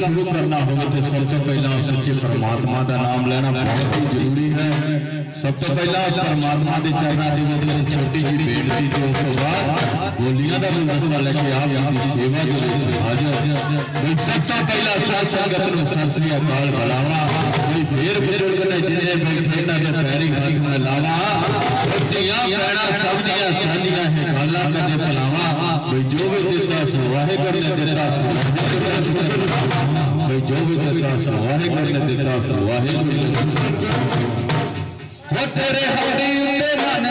शुरू करना हो तो सब तो पहला सच्चे परमात्मा का नाम लेना बहुत ही ज़रूरी है। सब तो पहला परमात्मा के चरणा की मतलब छोटी जी बेनती की तो उसके बाद बोलियाँ का मसला लेके आप यहाँ सेवा ज़रूर हाजिर सब पहला सत में सत श्री अकाल बुलावा, कोई फिर बुज़ुर्ग ने जिन्हें बैठे ना के पैरी हाथ में लावा दिया पैणा सब दिया सानिया है खाला कदे जो भी देता सो वाहे करने देता सो ਬਈ ਜੋ ਵੀ ਦਿੱਤਾ ਸੋ ਵਾਹਿਗੁਰੂ ਨੇ ਦਿੱਤਾ ਸੋ ਵਾਹਿਗੁਰੂ ਨੇ ਦਿੱਤਾ ਹੋ ਤੇਰੇ ਹੱਥੀ ਉੱਤੇ ਮਨ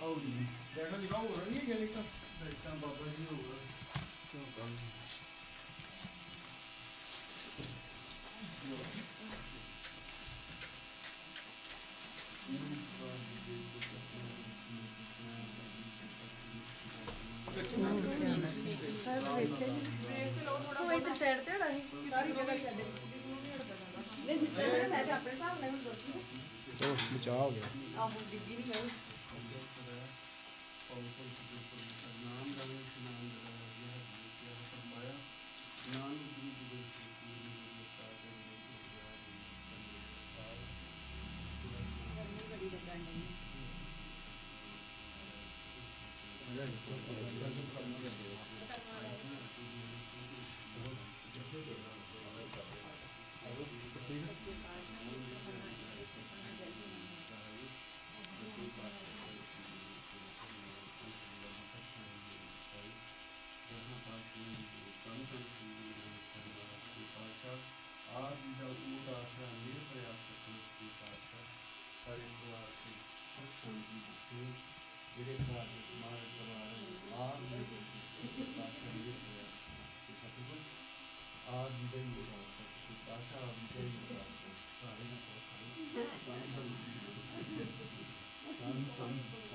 ਜੀ। ਦੇਖੋ ਜੀ ਆਓ ਰਣੀ ਗਏ ਇੱਕ ਦੇਖਾਂ ਬਾਬਾ ਜੀ ਹੋਊਗਾ ਕਿਉਂ ਕੰਮ? ਤੂੰ ਇੱਥੇ ਸਾਈਡ ਤੇ ਹੜਾ ਸੀ। ਸਾਰੀ ਜਗ੍ਹਾ ਛੱਡ ਨਹੀਂ ਜਿੱਥੇ ਮੈਂ ਮੈਂ ਤਾਂ ਆਪਣੇ ਹਿਸਾਬ ਨਾਲ ਦੱਸੀ ਉਹ ਬਚਾ ਹੋ। ਗਿਆ। ਆਹੋ ਜਿੱਦੀ ਨਹੀਂ ਮੈਂ ਨਾਮ ਦਾ ਨਾਮ ਦਾ ਫਰਮਾਇਆ ਨਾਮ ਗੁਰੂ ਜੀ ਦੇ ਗੁਰੂ ਜੀ ਦੇ ਪਾਦੇ ਗਰਮੀ ਬੜੀ ਲੱਗਣ ਡਈ ਆਪ ਜੀ ਦਾ ਉਹ ਆਸਰਾ ਮੇਰੇ ਪ੍ਰਿਆਸ ਸਤਿਗੁਰੂ ਜੀ ਪਾਤਸ਼ਾਹ ਸਾਰੇ ਪਰਿਵਾਰ ਸੇ ਸੁਖ ਸ਼ਾਂਤੀ ਬਖਸ਼ੇ ਜਿਹੜੇ ਘਰ ਦੇ ਸਮਾਜ ਪਰਿਵਾਰ ਆਪ ਜੀ ਦੇ ਪਾਤਸ਼ਾਹ ਜੀ ਦੇ ਸਤਿਗੁਰੂ ਆਪ ਜੀ ਦੇ ਹੀ ਸਤਿਗੁਰੂ ਪਾਤਸ਼ਾਹ ਆਪ ਜੀ ਦੇ ਹੀ ਸਾਰੇ ਨੂੰ ਸਾਰੇ ਸਾਨੂੰ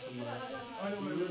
राख्छौँ मलाई अहिले मैले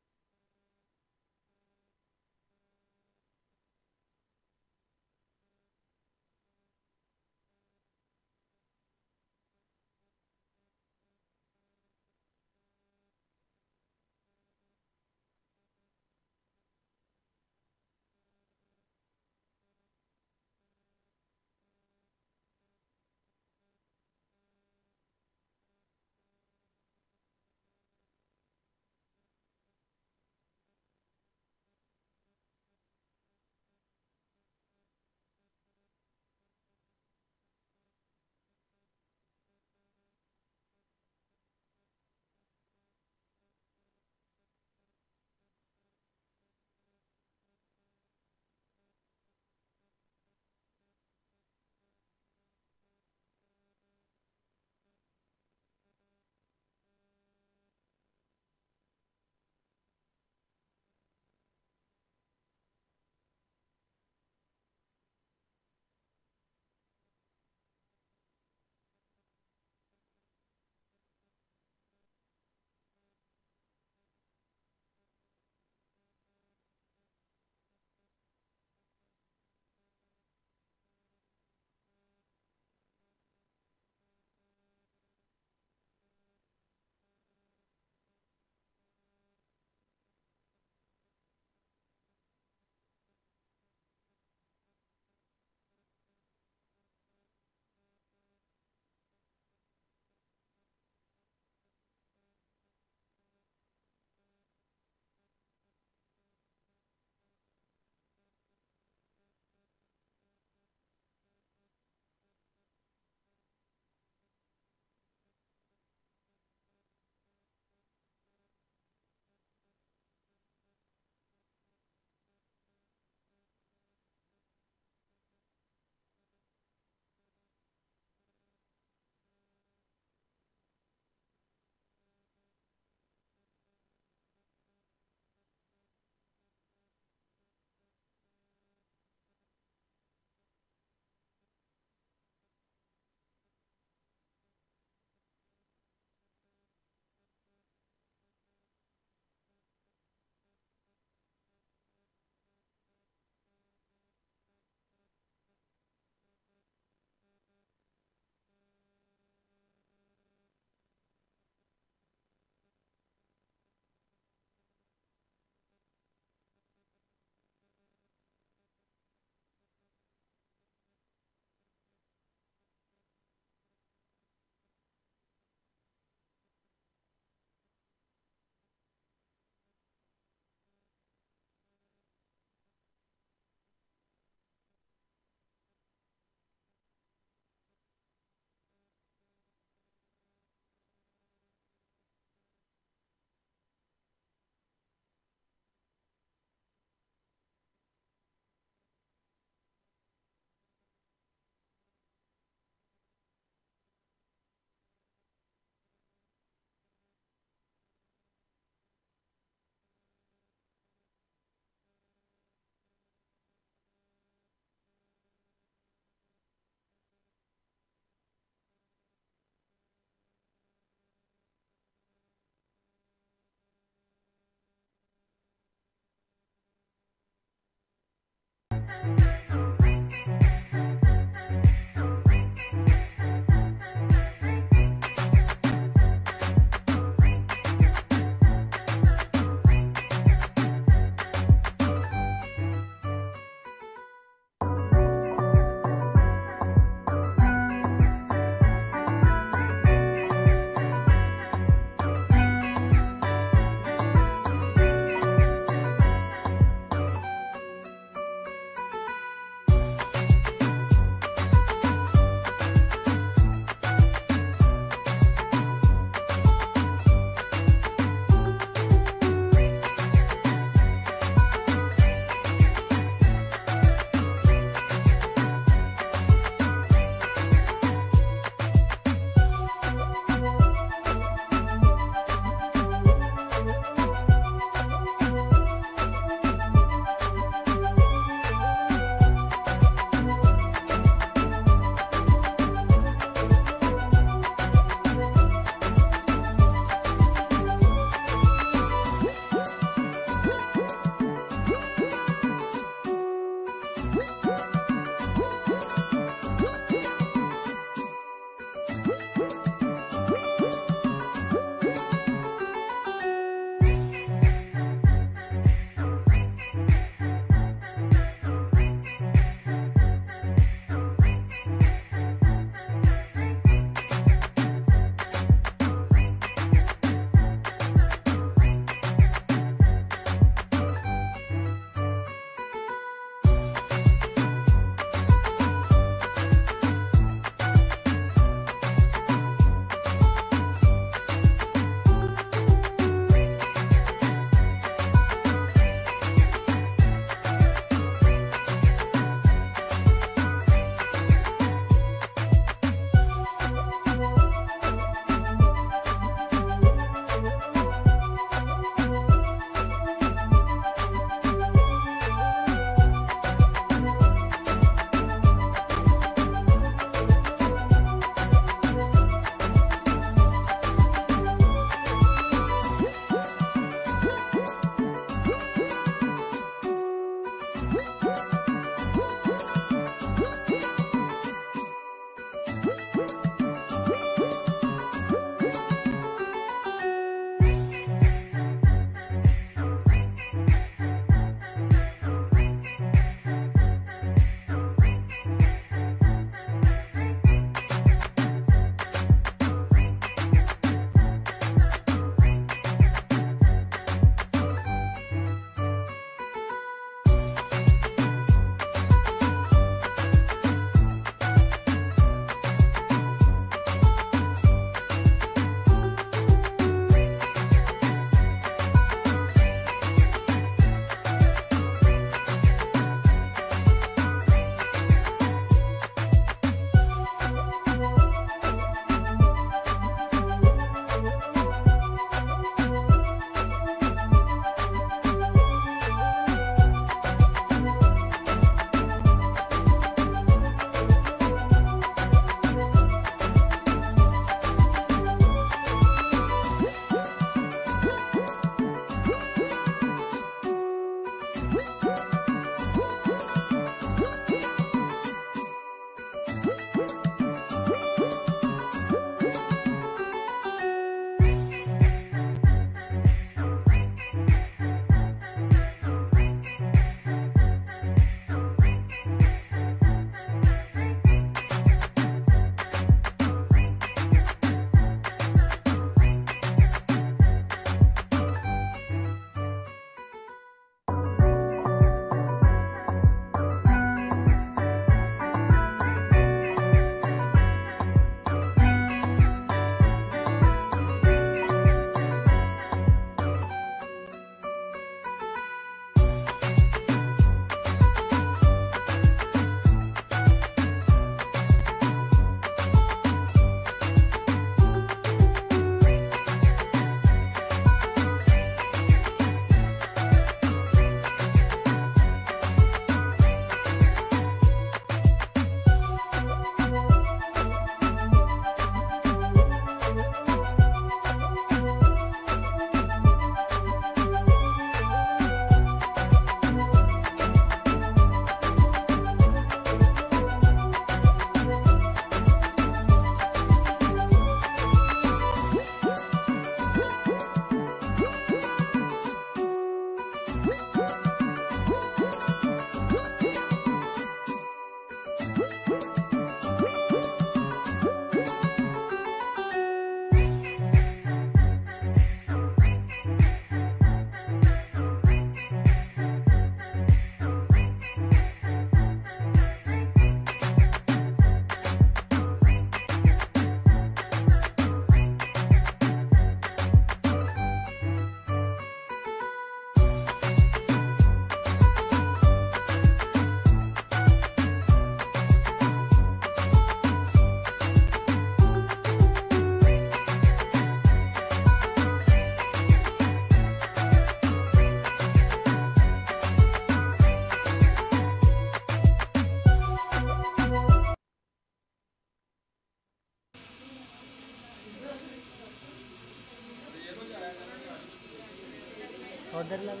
Netherlands.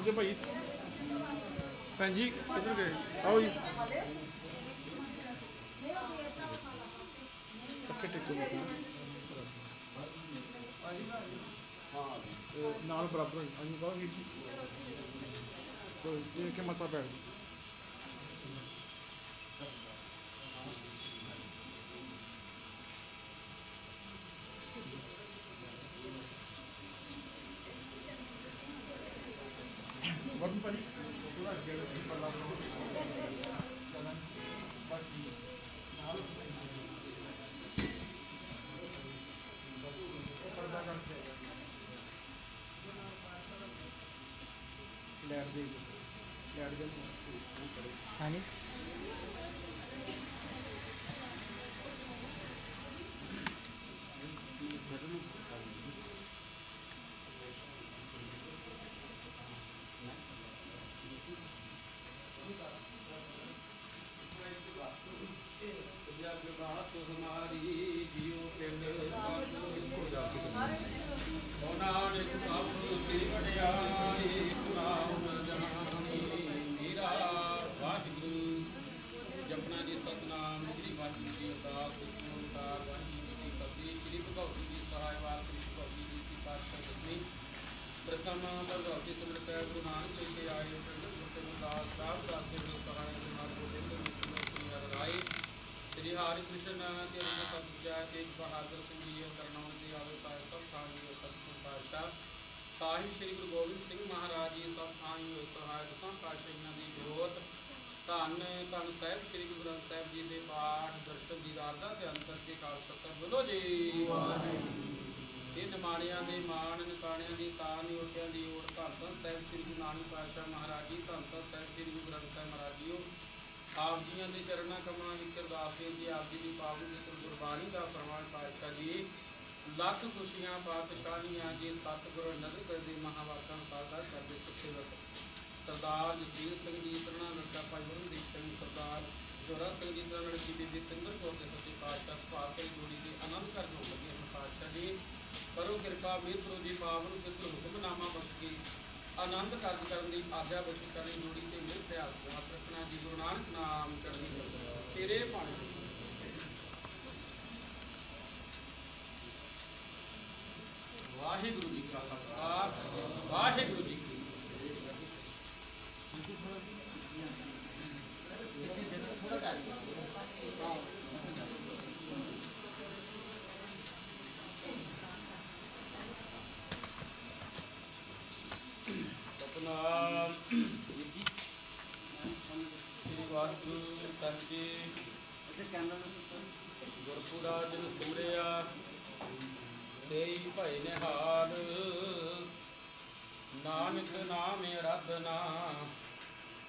ਇੱਕ ਕੇ ਭਾਈ। ਭੈਣ ਜੀ, ਕਿੱਧਰ ਗਏ? ਆਓ ਜੀ। ਪੱਕੇ ਟਿਕੋ ਨਾਲ ਬਰਾਬਰ ਅਸੀਂ ਕਹੋ ਵੀਰ ਜੀ। ਤੋ ਇਹ ਕਿ ਮਤਾ ਬੈਠ ਲੈਟ ਦੇ ਲੈਟ ਦੇ ਹਾਂਜੀ ਨਾਨਕ ਸਭ ਤੇ ਵਡਿਆਈ ਪ੍ਰਥਮ ਭਗਵਤੀ ਸਿਮਰਤ ਗੁਰੂ ਨਾਨਕ ਦੇਵ ਜੀ, ਆਏ ਪਿੰਡ ਗੁਰਤੇ ਦਾਸ ਸਾਹਿਬ, ਦਾਸੇ ਦੇ ਸਹਾਇ ਦੇ ਨਾਲ ਗੋਬਿੰਦ ਸਿੰਘ ਸ੍ਰੀ ਹਰਿ ਸ੍ਰੀ ਹਰਿ ਕ੍ਰਿਸ਼ਨ ਤੇ ਰੰਗ ਸਤਿ ਤੇਜ ਬਹਾਦਰ ਸਿੰਘ ਜੀ ਕਰਨਾਉਣ ਦੀ ਆਵੇ ਪਾਏ ਸਭ ਥਾਂ ਜੀ ਸਤਿ ਪਾਤਸ਼ਾਹ ਸਾਹਿਬ ਸ੍ਰੀ ਗੁਰੂ ਗੋਬਿੰਦ ਸਿੰਘ ਮਹਾਰਾਜ ਜੀ, ਸਭ ਥਾਂ ਹੀ ਸਹਾਇ ਦਸਾਂ ਪਾਤਸ਼ਾਹ ਦੀ ਜੋਤ। ਧੰਨ ਧੰਨ ਸਾਹਿਬ ਸ੍ਰੀ ਗੁਰੂ ਗ੍ਰੰਥ ਸਾਹਿਬ ਜੀ ਦੇ ਪਾਠ, ਦਰਸ਼ਨ ਦੀ ਦਾ ਤੇ ਅੰਤਰ ਕੇ ਖਾਲਸਾ ਸਾਹਿਬ ਬੋਲੋ ਜੀ। ਇਹ ਨਿਮਾਣਿਆਂ ਦੇ ਮਾਣ, ਨਿਕਾਣਿਆਂ ਦੀ ਤਾਨ ਓਟਿਆਂ ਦੀ ਓਟ। ਧੰਨ ਸਾਹਿਬ ਸ੍ਰੀ ਗੁਰੂ ਨਾਨਕ ਪਾਤਸ਼ਾਹ ਮਹਾਰਾਜ ਜੀ, ਧੰਨ ਸਾਹਿਬ ਸ੍ਰੀ ਗੁਰੂ ਗ੍ਰੰਥ ਸਾਹਿਬ ਮਹਾਰਾਜ ਜੀਓ। ਆਪ ਜੀਆਂ ਦੇ ਚਰਨਾਂ ਕਮਲਾਂ ਵਿੱਚ ਅਰਦਾਸ ਬੇਨਤੀ ਆਪ ਜੀ ਦੀ ਪਾਵਨ ਗੁਰਬਾਣੀ ਦਾ ਪ੍ਰਮਾਣ ਪਾਤਸ਼ਾਹ ਜੀ, ਲੱਖ ਖੁਸ਼ੀਆਂ, ਪਾਤਸ਼ਾਹੀਆਂ ਜੀ ਸਤਿਗੁਰੂ ਨਦਰ ਕਰਦੇ ਮਹਾਵਾਕਾਂ ਸਾਦਾ ਕਰਦੇ ਸੱਚੇ ਵਕ ਸਰਦਾਰ ਜਸਵੀਰ ਸਿੰਘ ਜੀ, ਤਰਨਾ ਲੜਕਾ ਭਾਈ ਵਰਨਦੀਪ ਸਿੰਘ, ਸਰਦਾਰ ਜੋਰਾ ਸਿੰਘ ਜੀ, ਤਰਨਾ ਲੜਕੀ ਬੀਬੀ ਤਿੰਦਰ ਕੌਰ ਦੇ ਸੱਚੇ ਪਾਤਸ਼ਾਹ, ਸੁਭਾਅ ਕਰੀ ਜੋੜੀ ਦੇ ਆਨੰਦ ਕਰਨ ਨੂੰ ਲੱਗੇ ਪਾਤਸ਼ਾਹ ਜੀ। ਕਰੋ ਕਿਰਪਾ ਮਿੱਤਰੋ ਜੀ ਪਾਵਨ ਪਿਤਰ ਹੁਕਮਨਾਮਾ ਬਖਸ਼ ਕੇ ਆਨੰਦ ਕਾਰਜ ਕਰਨ ਦੀ ਆਗਿਆ ਬਖਸ਼ ਕਰਨੀ ਜੋੜੀ ਤੇ ਮੇਰੇ ਖਿਆਲ ਤੋਂ ਰੱਖਣਾ ਜੀ, ਗੁਰੂ ਨਾਨਕ ਨਾਮ ਕਰਨੀ ਤੇਰੇ ਭਾਣੇ ਵਾਹਿਗੁਰੂ ਜੀ ਕਾ ਖਾਲਸਾ, ਵਾਹਿਗੁਰੂ ਜੀ ਕੀ ਫਤਿਹ। ਸਤਨਾਮ ਸ੍ਰੀ ਵਾਹਿਗੁਰੂ ਸਾਹਿਬ ਜੀ ਗੁਰਪੁਰਾ ਜਨ ਸਿਮਰਿਆ। ਸੇਈ ਭਏ ਨਿਹਾਲ। ਨਾਨਕ ਨਾਮ ਰਤਨਾ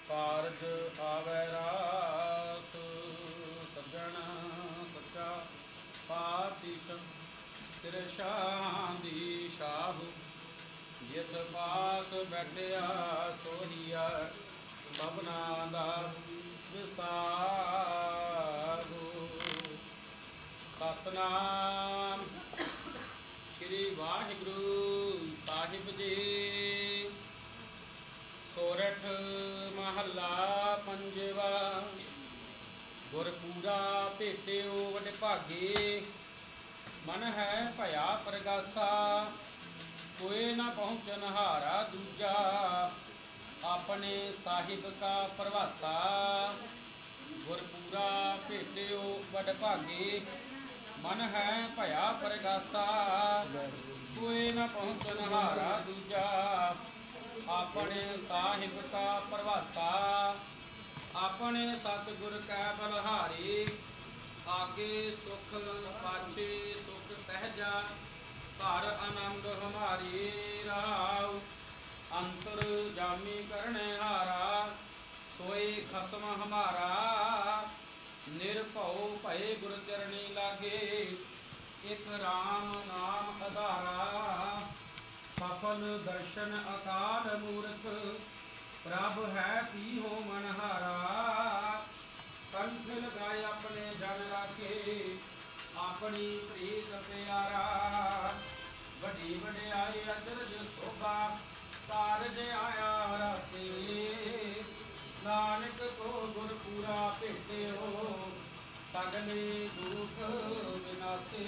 ਕਾਰਜ ਆਵੈ ਰਾਸ। ਸੱਜਣ ਸੱਚਾ ਪਾਤਿਸ਼ ਸਿਰ ਸ਼ਾਂਦੀ ਸ਼ਾਹੂ ਜਿਸ ਪਾਸ ਬੈਠਿਆ ਸੋਹੀਆ, ਸਭਨਾ ਦਾ ਵਿਸਾਹੂ ਸਤਨਾਮ ਸ੍ਰੀ ਵਾਹਿਗੁਰੂ ਸਾਹਿਬ ਜੀ। ਸੋਰਠ ਮਹੱਲਾ ਪੰਜਵਾ, ਗੁਰਪੂਰਾ ਭੇਟਿਓ ਵਡ ਭਾਗੇ। ਮਨ ਹੈ ਭਇਆ ਪ੍ਰਗਾਸਾ ਕੋਏ ਨਾ ਪਹੁੰਚਨ ਹਾਰਾ ਦੂਜਾ, ਆਪਣੇ ਸਾਹਿਬ ਕਾ ਪ੍ਰਵਾਸਾ। ਗੁਰਪੂਰਾ ਭੇਟਿਓ ਵਡ ਭਾਗੇ, ਮਨ ਹੈ ਭਇਆ ਪਰਗਾਸਾ। ਕੋਈ ਨ ਪਹੁੰਚਨ ਹਾਰਾ ਦੂਜਾ, ਆਪਣੇ ਸਾਹਿਬ ਕਾ ਪ੍ਰਵਾਸਾ। ਆਪਣੇ ਸਤਿਗੁਰ ਕੈ ਬਲਹਾਰੀ, ਆਗੇ ਸੁਖ ਪਾਛੇ ਸੁਖ ਸਹਿਜਾ। ਘਰ ਆਨੰਦ ਹਮਾਰੀ ਰਾਉ। ਅੰਤਰ ਜਾਮੀ ਕਰਨੇ ਹਾਰਾ, ਸੋਈ ਖਸਮ ਹਮਾਰਾ। ਨਿਰਭਉ ਭਏ ਗੁਰ ਚਰਣੀ ਲਾਗੇ, ਇਕ RAM ਨਾਮ ਅਧਾਰਾ। ਸਫਲ ਦਰਸ਼ਨ ਅਕਾਲ ਮੂਰਤ ਪ੍ਰਭ ਹੈ ਪੀਹੋ ਮਨ ਹਾਰਾ ਕੰਠ ਲਗਾਏ ਆਪਣੇ ਜਨ ਰਾਖੇ, ਆਪਣੀ ਪ੍ਰੀਤ ਪਿਆਰਾ। ਵੱਡੀ ਵਡਿਆਈ ਅਚਰਜ ਸੋਭਾ, ਕਾਰਜ ਆਇਆ ਰਾਸੇ। ਨਾਨਕ ਕੋ ਗੁਰ ਪੂਰਾ ਭੇਟਿਓ, ਸਗਲੇ ਦੁਖ ਵਿਨਾਸੇ।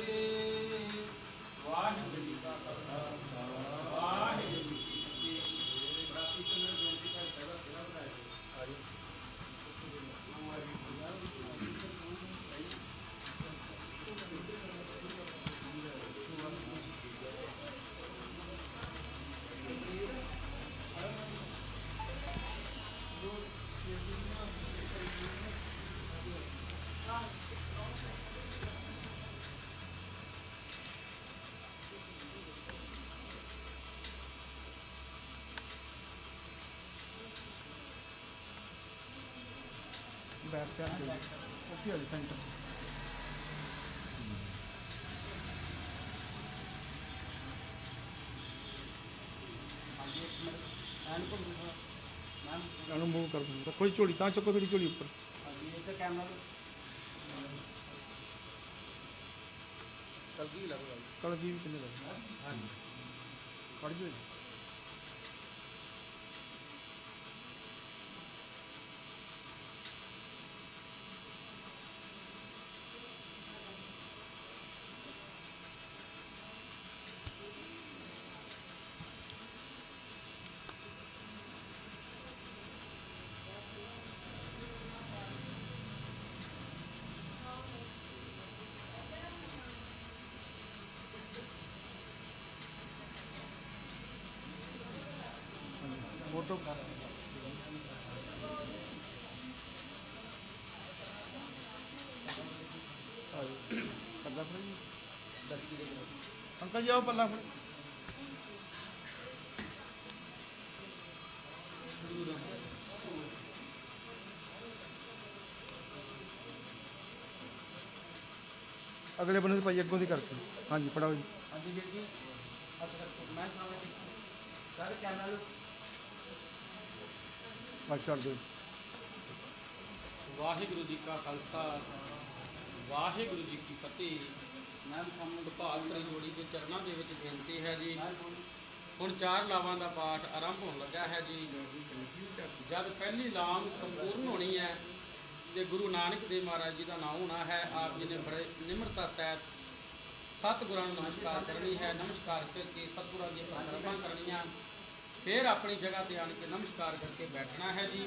ਵਾਹਿਗੁਰੂ ਜੀ ਕਾ ਖਾਲਸਾ, ਵਾਹਿਗੁਰੂ ਇਹਨੂੰ ਮੂਵ ਕਰ ਦਿੰਦਾ। ਕੋਈ ਝੋਲੀ ਤਾਂ ਚੱਕੋ ਥੋੜੀ ਝੋਲੀ ਉੱਪਰ। ਕਲ ਕੀ ਕਿੰਨੇ ਲੱਗ ਹਾਂਜੀ। ਪੜ ਜੋ ਫੋਟੋ ਪੱਲਾ ਫੜ ਅੰਕਲ ਜੀ ਆਓ ਪੱਲਾ ਫੜ। ਅਗਲੇ ਬੰਨੇ ਦੀ ਭਾਈ ਅੱਗੋਂ ਦੀ ਕਰਕੇ। ਹਾਂਜੀ ਫੜਾਓ ਜੀ। ਹਾਂਜੀ ਵੀਰ ਜੀ ਮੈਂ ਸਾਹਮਣੇ ਸਰ ਕੈਮਰਾ ਲੋ ਬਸ ਛੱਡ ਵਾਹਿਗੁਰੂ ਜੀ ਕਾ ਖਾਲਸਾ ਵਾਹਿਗੁਰੂ ਜੀ ਕੀ ਫਤਿਹ। ਮੈਂ ਭਾਗ ਜੋੜੀ ਦੇ ਚਰਨਾਂ ਦੇ ਵਿੱਚ ਬੇਨਤੀ ਹੈ ਜੀ। ਹੁਣ ਚਾਰ ਲਾਵਾਂ ਦਾ ਪਾਠ ਆਰੰਭ ਹੋਣ ਲੱਗਾ ਹੈ ਜੀ। ਜਦ ਪਹਿਲੀ ਲਾਮ ਸੰਪੂਰਨ ਹੋਣੀ ਹੈ ਤੇ ਗੁਰੂ ਨਾਨਕ ਦੇਵ ਮਹਾਰਾਜ ਜੀ ਦਾ ਨਾਮ ਹੋਣਾ ਹੈ ਆਪ ਜੀ ਨੇ ਬੜੇ ਨਿਮਰਤਾ ਸਹਿਤ ਸਤਿਗੁਰਾਂ ਨੂੰ ਨਮਸਕਾਰ ਕਰਨੀ ਹੈ। ਨਮਸਕਾਰ ਕਰਕੇ ਸਤਿਗੁਰਾਂ ਦੀਆਂ ਪਰਿਕਰਮਾ ਕਰਨੀਆਂ। ਫਿਰ ਆਪਣੀ ਜਗ੍ਹਾ ਤੇ ਆਣ ਕੇ ਨਮਸਕਾਰ ਕਰਕੇ ਬੈਠਣਾ ਹੈ ਜੀ।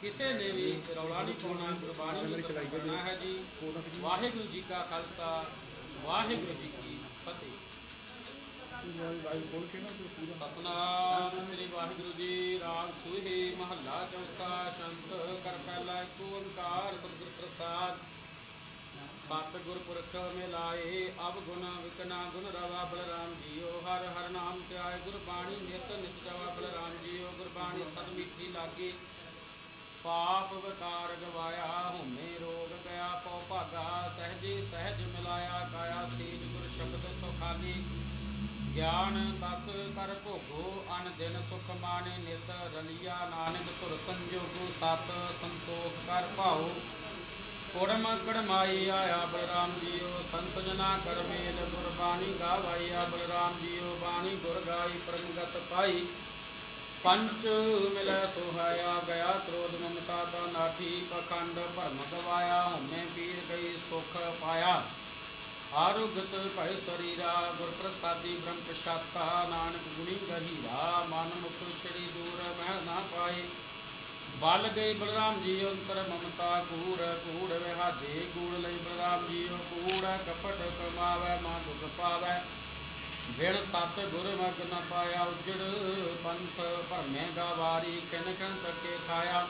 ਕਿਸੇ ਨੇ ਵੀ ਰੌਲਾ ਨਹੀਂ ਪਾਉਣਾ ਗੁਰਬਾਣੀ ਨੂੰ ਕਰਨਾ ਹੈ ਜੀ। ਵਾਹਿਗੁਰੂ ਜੀ ਕਾ ਖਾਲਸਾ ਵਾਹਿਗੁਰੂ ਜੀ ਕੀ ਫਤਿਹ। ਸਤਨਾਮ ਸ੍ਰੀ ਵਾਹਿਗੁਰੂ ਜੀ ਰਾਗ ਸੂਹੀ ਮਹੱਲਾ ਚੌਥਾ ਸ਼ੰਤ ਕਰ ਪਹਿਲਾ ਏਕ ਓੰਕਾਰ ਸਤਿਗੁਰ ਪ੍ਰਸਾਦ। ਸਤ ਗੁਰ ਪੁਰਖ ਮਿਲਾਏ, ਅਬ ਗੁਣ ਵਿਕਨਾ ਗੁਣ ਰਵਾ ਬਲਰਾਮ ਜੀਓ, ਹਰ ਹਰ ਨਾਮ ਧਿਆਏ ਗੁਰਬਾਣੀ ਨਿਤ ਨਿਤ ਜਵਾ ਬਲਰਾਮ ਜੀਓ, ਗੁਰਬਾਣੀ ਸਦ ਮਿੱਠੀ ਲਾਗੀ। ਪਾਪ ਵਿਕਾਰ ਗਵਾਇਆ ਹਉਮੈ ਰੋਗ ਗਿਆ ਪਉ ਭਾਗਾ, ਸਹਜੀ ਸਹਿਜ ਮਿਲਾਇਆ, ਕਾਇਆ ਸੇਜ ਗੁਰ ਸ਼ਬਦ ਸੁਖਾਲੀ ਗਿਆਨ ਤਖ ਕਰ ਭੋਗੋ, ਅਨ ਦਿਨ ਸੁਖ ਮਾਣੇ ਨਿਤ ਰਲਿਆ, ਨਾਨਕ ਧੁਰ ਸੰਜੋਗੋ, ਸਤ ਸੰਤੋਖ ਕਰ ਭਾਉ ਕੋੜਮ ਕੜਮਾਈ ਆਇਆ ਬਲਰਾਮ ਜੀਓ, ਸੰਤ ਜਨਾ ਕਰ ਮੇਲ ਗੁਰਬਾਣੀ ਗਾਵਾਈਆ ਬਲਰਾਮ ਜੀਓ, ਬਾਣੀ ਗੁਰ ਗਾਈ ਪਰਮਗਤ ਪਾਈ। ਪੰਚ ਮਿਲੈ ਸੋਹਾਇਆ, ਗਿਆ ਕ੍ਰੋਧ ਮਮਤਾ ਦਾ ਨਾਠੀ, ਪਖੰਡ ਭਰਮ ਗਵਾਇਆ ਹਉਮੈ ਪੀਰ ਗਈ ਸੁਖ ਪਾਇਆ। ਆਰੁਗਤ ਭੈ ਸਰੀਰਾ ਗੁਰ ਪ੍ਰਸਾਦੀ ਬ੍ਰਹਮ ਪ੍ਰਸਾਦਾ ਨਾਨਕ ਗੁਣੀ ਗਹੀਰਾ, ਮਨ ਮੁਖ ਛੜੀ ਦੂਰ ਮਹਿ ਨਾ ਪਾਏ। ਬਲ ਗਈ ਬਲਰਾਮ ਜੀ ਅੰਤਰ ਮਮਤਾ, ਕੂੜ ਕੂੜ ਵਿਹਾਜੇ ਕੂੜ ਲਈ ਬਲਰਾਮ ਜੀ ਕੂੜ, ਕਪਟ ਕਮਾਵੈ ਮਨ ਦੁਖ ਪਾਵੈ। ਬਿਨ ਸਤ ਗੁਰ ਮਗ ਨ ਪਾਇਆ ਉਜੜ, ਪੰਥ ਭਰਮੇ ਗਵਾਰੀ ਕਿਨ ਕਿਨ ਤੱਕੇ ਖਾਇਆ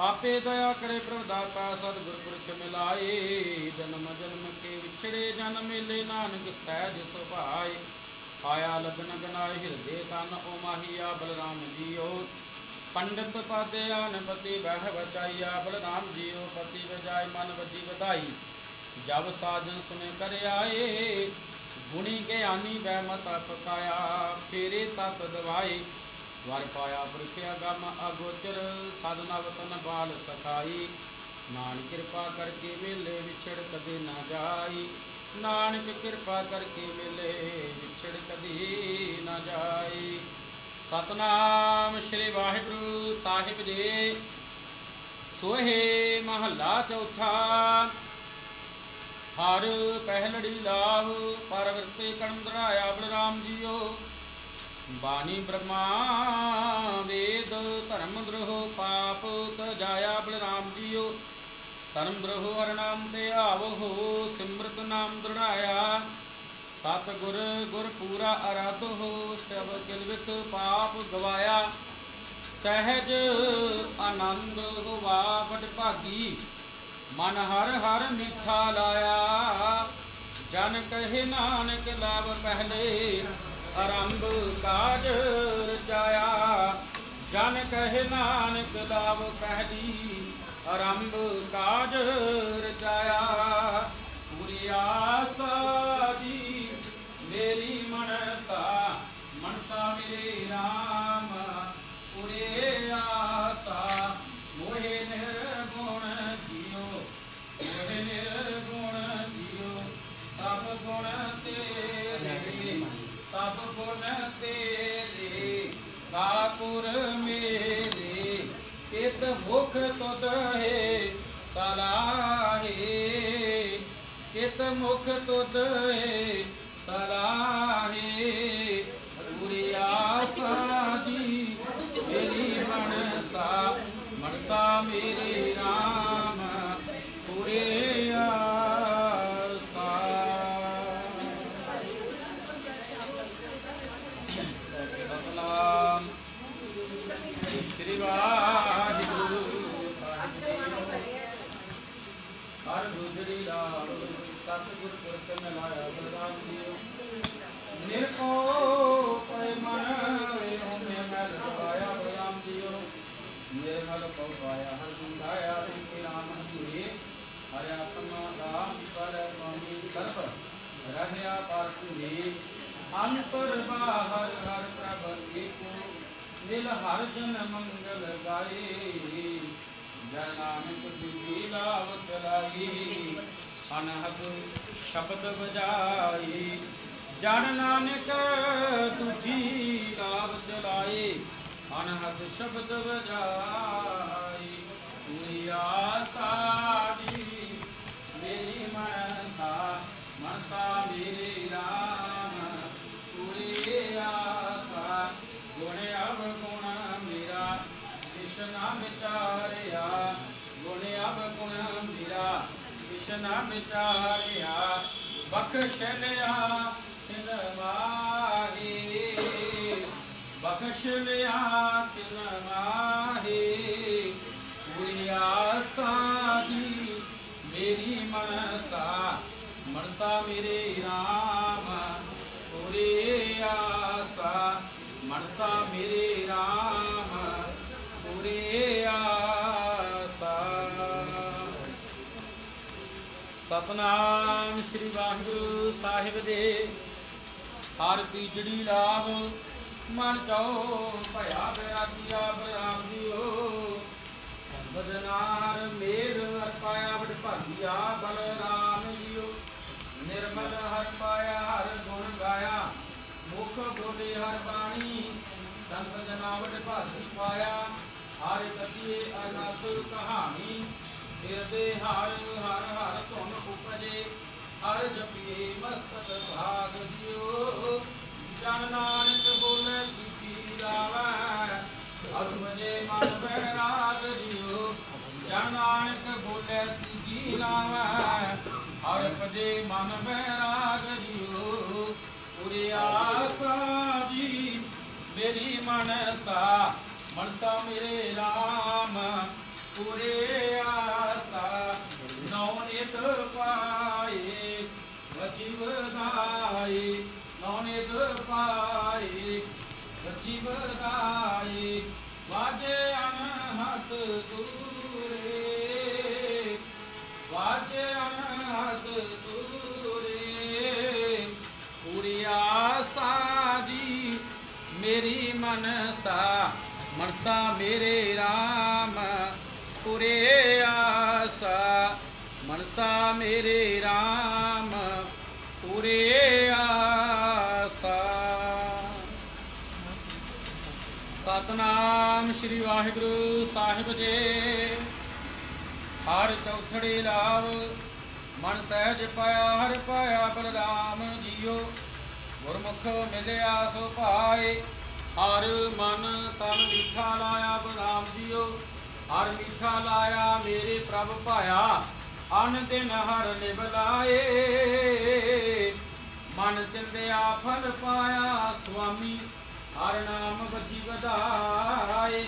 ਆਪੇ ਦਇਆ ਕਰੇ ਪ੍ਰਭ ਦਾਤਾ ਸਤਿਗੁਰ ਪੁਰਖ ਮਿਲਾਏ। ਜਨਮ ਜਨਮ ਕੇ ਵਿਛੜੇ, ਜਨ ਮੇਲੇ ਨਾਨਕ ਸਹਿਜ ਸੁਭਾਏ। ਆਇਆ ਲਗਨ ਗਨਾਏ, ਹਿਰਦੇ ਤਨ ਓ ਮਾਹੀਆ ਬਲਰਾਮ ਜੀਓ। ਪੰਡਤ ਪਾਦੇ ਆਨ ਪਤੀ ਬਹਿ ਬਚਾਈਆ ਬਲਰਾਮ ਜੀਓ ਪਤੀ ਵਜਾਏ ਮਨ ਵੱਜੀ ਵਧਾਈ। ਜਬ ਸਾਜਨ ਸੁਨੇ ਕਰ ਆਏ ਗੁਣੀ ਗਿਆਨੀ ਬਹਿ ਮਤਾ ਪਕਾਇਆ ਫੇਰੇ ਤਤ ਦਵਾਈ ਵਰ ਪਾਇਆ ਪੁਰਖਿਆ ਗਮ ਅਗੋਚਰ ਸਾਧਨਾ ਵਤਨ ਬਾਲ ਸਖਾਈ। ਨਾਨਕ ਕਿਰਪਾ ਕਰਕੇ ਮੇਲੇ ਵਿਛੜ ਕਦੇ ਨਾ ਜਾਈ। ਨਾਨਕ ਕਿਰਪਾ ਕਰਕੇ ਮੇਲੇ ਵਿਛੜ ਕਦੇ ਨਾ ਜਾਈ। ਸਤਨਾਮ ਸ੍ਰੀ ਵਾਹਿਗੁਰੂ ਸਾਹਿਬ ਜੀ। ਸੋਹੇ ਮਹੱਲਾ ਚੌਥਾ। ਹਰ ਪਹਿਲੜੀ ਲਾਭ ਪਰਵਰਤੇ ਕਣ ਦਰਾਇਆ ਬਲਰਾਮ ਜੀਓ। ਬਾਣੀ ਬ੍ਰਹਮਾ ਵੇਦ ਧਰਮ ਦ੍ਰੋਹ ਪਾਪ ਤਜਾਇਆ ਬਲਰਾਮ ਜੀਓ। ਧਰਮ ਦ੍ਰੋਹ ਅਰਨਾਮ ਤੇ ਆਵੋ, ਸਿਮਰਤ ਨਾਮ ਦ੍ਰਿੜਾਇਆ ਸਤ ਗੁਰ ਗੁਰ ਪੂਰਾ ਅਰਾਧੋ ਸਭ ਕਿਲ ਵਿਖ ਪਾਪ ਗਵਾਇਆ। ਸਹਿਜ ਆਨੰਦ ਹੋਵਾ, ਵਡ ਭਾਗੀ। ਮਨ ਹਰ ਹਰ ਮਿੱਠਾ ਲਾਇਆ। ਜਨ ਕਹੇ ਨਾਨਕ ਲਾਭ ਪਹਿਲੇ, ਆਰੰਭ ਕਾਜ ਰਚਾਇਆ ਜਨ ਕਹੇ ਨਾਨਕ ਲਾਭ ਪਹਿਲੀ, ਆਰੰਭ ਕਾਜ ਰਚਾਇਆ ਪੂਰੀ ਆਸਾ ਦੀ ਮੇਰੀ ਮਨਸਾ ਮਨਸਾ ਮੇਰੇ ਰਾਮ। ਪੂਰੇ ਆਸਾ, ਮੋਹਿ ਨਿਰਗੁਣ ਜੀਓ, ਮੋਹਿ ਨਿਰਗੁਣ ਜੀਓ। ਸਭ ਗੁਣ ਤੇਰੇ, ਸਭ ਗੁਣ ਤੇਰੇ ਕਾਕੁਰ ਮੇਰੇ। ਇਤ ਮੁਖ ਤੁਧ ਹੈ, ਸਲਾਹੇ। ਕਿਤ ਮੁਖ ਤੁਧ ਹੈ ਸਲਾਹੇ ਪੂਰੀ ਆਸਾ ਜੀ ਮੇਰੀ ਮਨਸਾ ਮਨਸਾ ਮੇਰੇ ਰਾਮ, ਪੂਰੇ ਆਸਾ। ਸਤਨਾਮ। ਸ੍ਰੀ ਵਾਹਿਗੁਰੂ। ਹਰ ਗੁਜਰੀ ਲਾਲ ਸਤਿਗੁਰ ਪੁਰਖ ਮਿਲਾਇਆ ਬਲਰਾਮ ਜੀਓ ਰਹਿਆ ਪਰ ਤੁਰੇ ਅੰਤਰ ਬਾਹਰ ਹਰ ਪ੍ਰਭ ਏਕੋ ਮਿਲ ਹਰ ਜਨ ਮੰਗਲ ਗਾਏ ਜਨ ਨਾਨਕ ਦੀ ਲਾਵ ਚਲਾਈ ਅਨਹਦ ਸ਼ਬਦ ਬਜਾਈ ਜਨ ਨਾਨਕ ਤੁਝੀ ਲਾਵ ਚਲਾਈ ਅਨਹਦ ਸ਼ਬਦ ਬਜਾਈ ਪੂਰੀ ਆਸਾ ਦੀ ਮੇਰੀ ਮਨਸਾ ਮਨਸਾ ਮੇਰੇ ਰਾਮ। ਪੂਰੀ ਆਸਾ, ਗੁਣ ਅਬ ਗੁਣ ਮੇਰਾ, ਕ੍ਰਿਸ਼ਨਾ ਵਿਚਾਰਿਆ ਗੁਣ ਅਬ ਗੁਣ ਮੇਰਾ, ਕ੍ਰਿਸ਼ਨਾ ਵਿਚਾਰਿਆ ਬਖਸ਼ ਲਿਆ ਤਿਨ ਮਾਹੀ ਬਖਸ਼ ਲਿਆ ਤਿਨ ਮਾਹੀ ਪੂਰੀ ਆਸਾ ਮੇਰੀ ਮਨਸਾ ਮਨਸਾ ਮੇਰੇ ਰਾਮ। ਪੂਰੀ ਆਸਾ, ਮਨਸਾ ਮੇਰੇ ਰਾਮ। ਪੂਰੀ ਆਸਾ। ਸਤਨਾਮ ਸ੍ਰੀ ਵਾਹਿਗੁਰੂ ਸਾਹਿਬ ਦੇ ਹਰ ਤੀਜੜੀ ਲਾਭ ਮਨ ਚੋ ਭਇਆ ਬਿਰਾਜੀਆ ਬਰਾਮ ਜੀਓ ਮੇਰ ਹਰ ਪਾਇਆ ਬੜ ਭਾਗਿਆ ਬਲਰਾਮ ਜੀਓ। ਨਿਰਮਲ ਹਰ ਪਾਇਆ, ਹਰ ਗੁਣ ਗਾਇਆ। ਮੁਖ ਬੋਲੇ ਹਰ ਬਾਣੀ ਸੰਤ ਜਨਾਵਟ ਭਾਗੀ ਪਾਇਆ। ਹਰ ਕਥੀਏ ਅਨੰਤ ਕਹਾਣੀ ਹਿਰਦੇ ਹਰ ਹਰ ਹਰ ਧੁਨ ਉਪਜੇ। ਹਰ ਜਪੀਏ, ਮਸਤਕ ਭਾਗ ਜਿਉ ਜਨ ਨਾਨਕ ਬੋਲੇ ਕੀ ਰਾਵੈ। ਅਤਮਜੇ ਮਨ ਬੈਰਾਗ ਜਿਉ ਜਨ ਨਾਨਕ ਬੋਲੇ ਕੀ ਲਾਵੈ ਹਰ ਭਜੇ ਮਨ ਮੈਂ ਰਾਗ ਜਿਉ ਪੁਰੀ ਆਸਾ ਜੀ, ਮੇਰੀ ਮਨਸਾ। ਮਨਸਾ ਮੇਰੇ RAM ਪੁਰੇ ਆਸਾ। ਨੌ ਨਿਤ ਪਾਏ। ਵਧਾਈ ਨੌ ਨਿਤ ਪਾਏ ਵਚੀ ਵਧਾਈ ਵਾਜੇ ਅਨਹਤ ਤੂਰੇ ਵਾਜੇ ਅਨਹਦ ਤੂਰੇ ਪੂਰੀ ਆਸਾ ਜੀ ਮੇਰੀ ਮਨਸਾ ਮਨਸਾ ਮੇਰੇ RAM ਪੂਰੇ ਆਸਾ ਮਨਸਾ ਮੇਰੇ RAM ਪੂਰੇ ਆਸਾ। ਸਤਨਾਮ ਸ੍ਰੀ ਵਾਹਿਗੁਰੂ ਸਾਹਿਬ ਜੀ। ਹਰ ਚੌਥੜੇ ਲਾਭ ਮਨ ਸਹਿਜ ਪਾਇਆ, ਹਰ ਪਾਇਆ ਬਲਰਾਮ ਜੀਓ। ਗੁਰਮੁਖ ਮਿਲਿਆ ਸੋ ਭਾਏ, ਹਰ ਮਨ ਤਨ ਮਿੱਠਾ ਲਾਇਆ ਬਲਰਾਮ ਜੀਓ। ਹਰ ਮਿੱਠਾ ਲਾਇਆ, ਮੇਰੇ ਪ੍ਰਭ ਭਾਇਆ। ਅਨ ਦਿਨ ਹਰ ਨਿਭ ਮਨ ਚਿੰਦਿਆ ਫਲ ਪਾਇਆ, ਸੁਆਮੀ ਹਰ ਨਾਮ ਬੱਜੀ ਵਧਾਏ।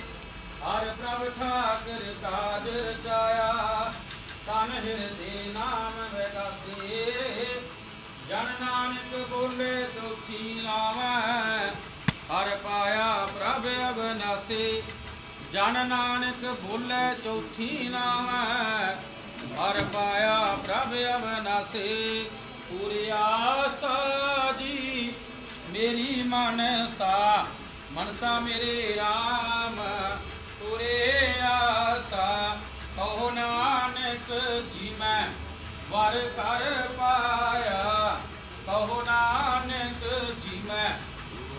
ਹਰ ਪ੍ਰਭ ਠਾਕਰ ਕਾਜ ਰਚਾਇਆ, ਤਨ ਹਿਰਦੇ ਨਾਮ ਵਗਾਸੇ। ਜਨ ਨਾਨਕ ਬੋਲੇ ਦੁਖੀ ਲਾਵੈ ਹਰ ਪਾਇਆ ਪ੍ਰਭ ਅਬਨਾਸੇ। ਜਨ ਨਾਨਕ ਬੋਲੇ ਚੌਥੀ ਨਾਮੈ ਹਰ ਪਾਇਆ ਪ੍ਰਭ ਅਬਨਾਸੇ ਪੂਰੀ ਆਸਾ ਜੀ। ਮੇਰੀ ਮਨਸਾ ਮਨਸਾ ਮੇਰੇ RAM, ਪੂਰੇ ਆਸਾ। ਕਹੋ ਨਾਨਕ ਜੀ ਮੈਂ ਵਰ ਕਰ ਪਾਇਆ। ਕਹੋ ਨਾਨਕ ਜੀ ਮੈਂ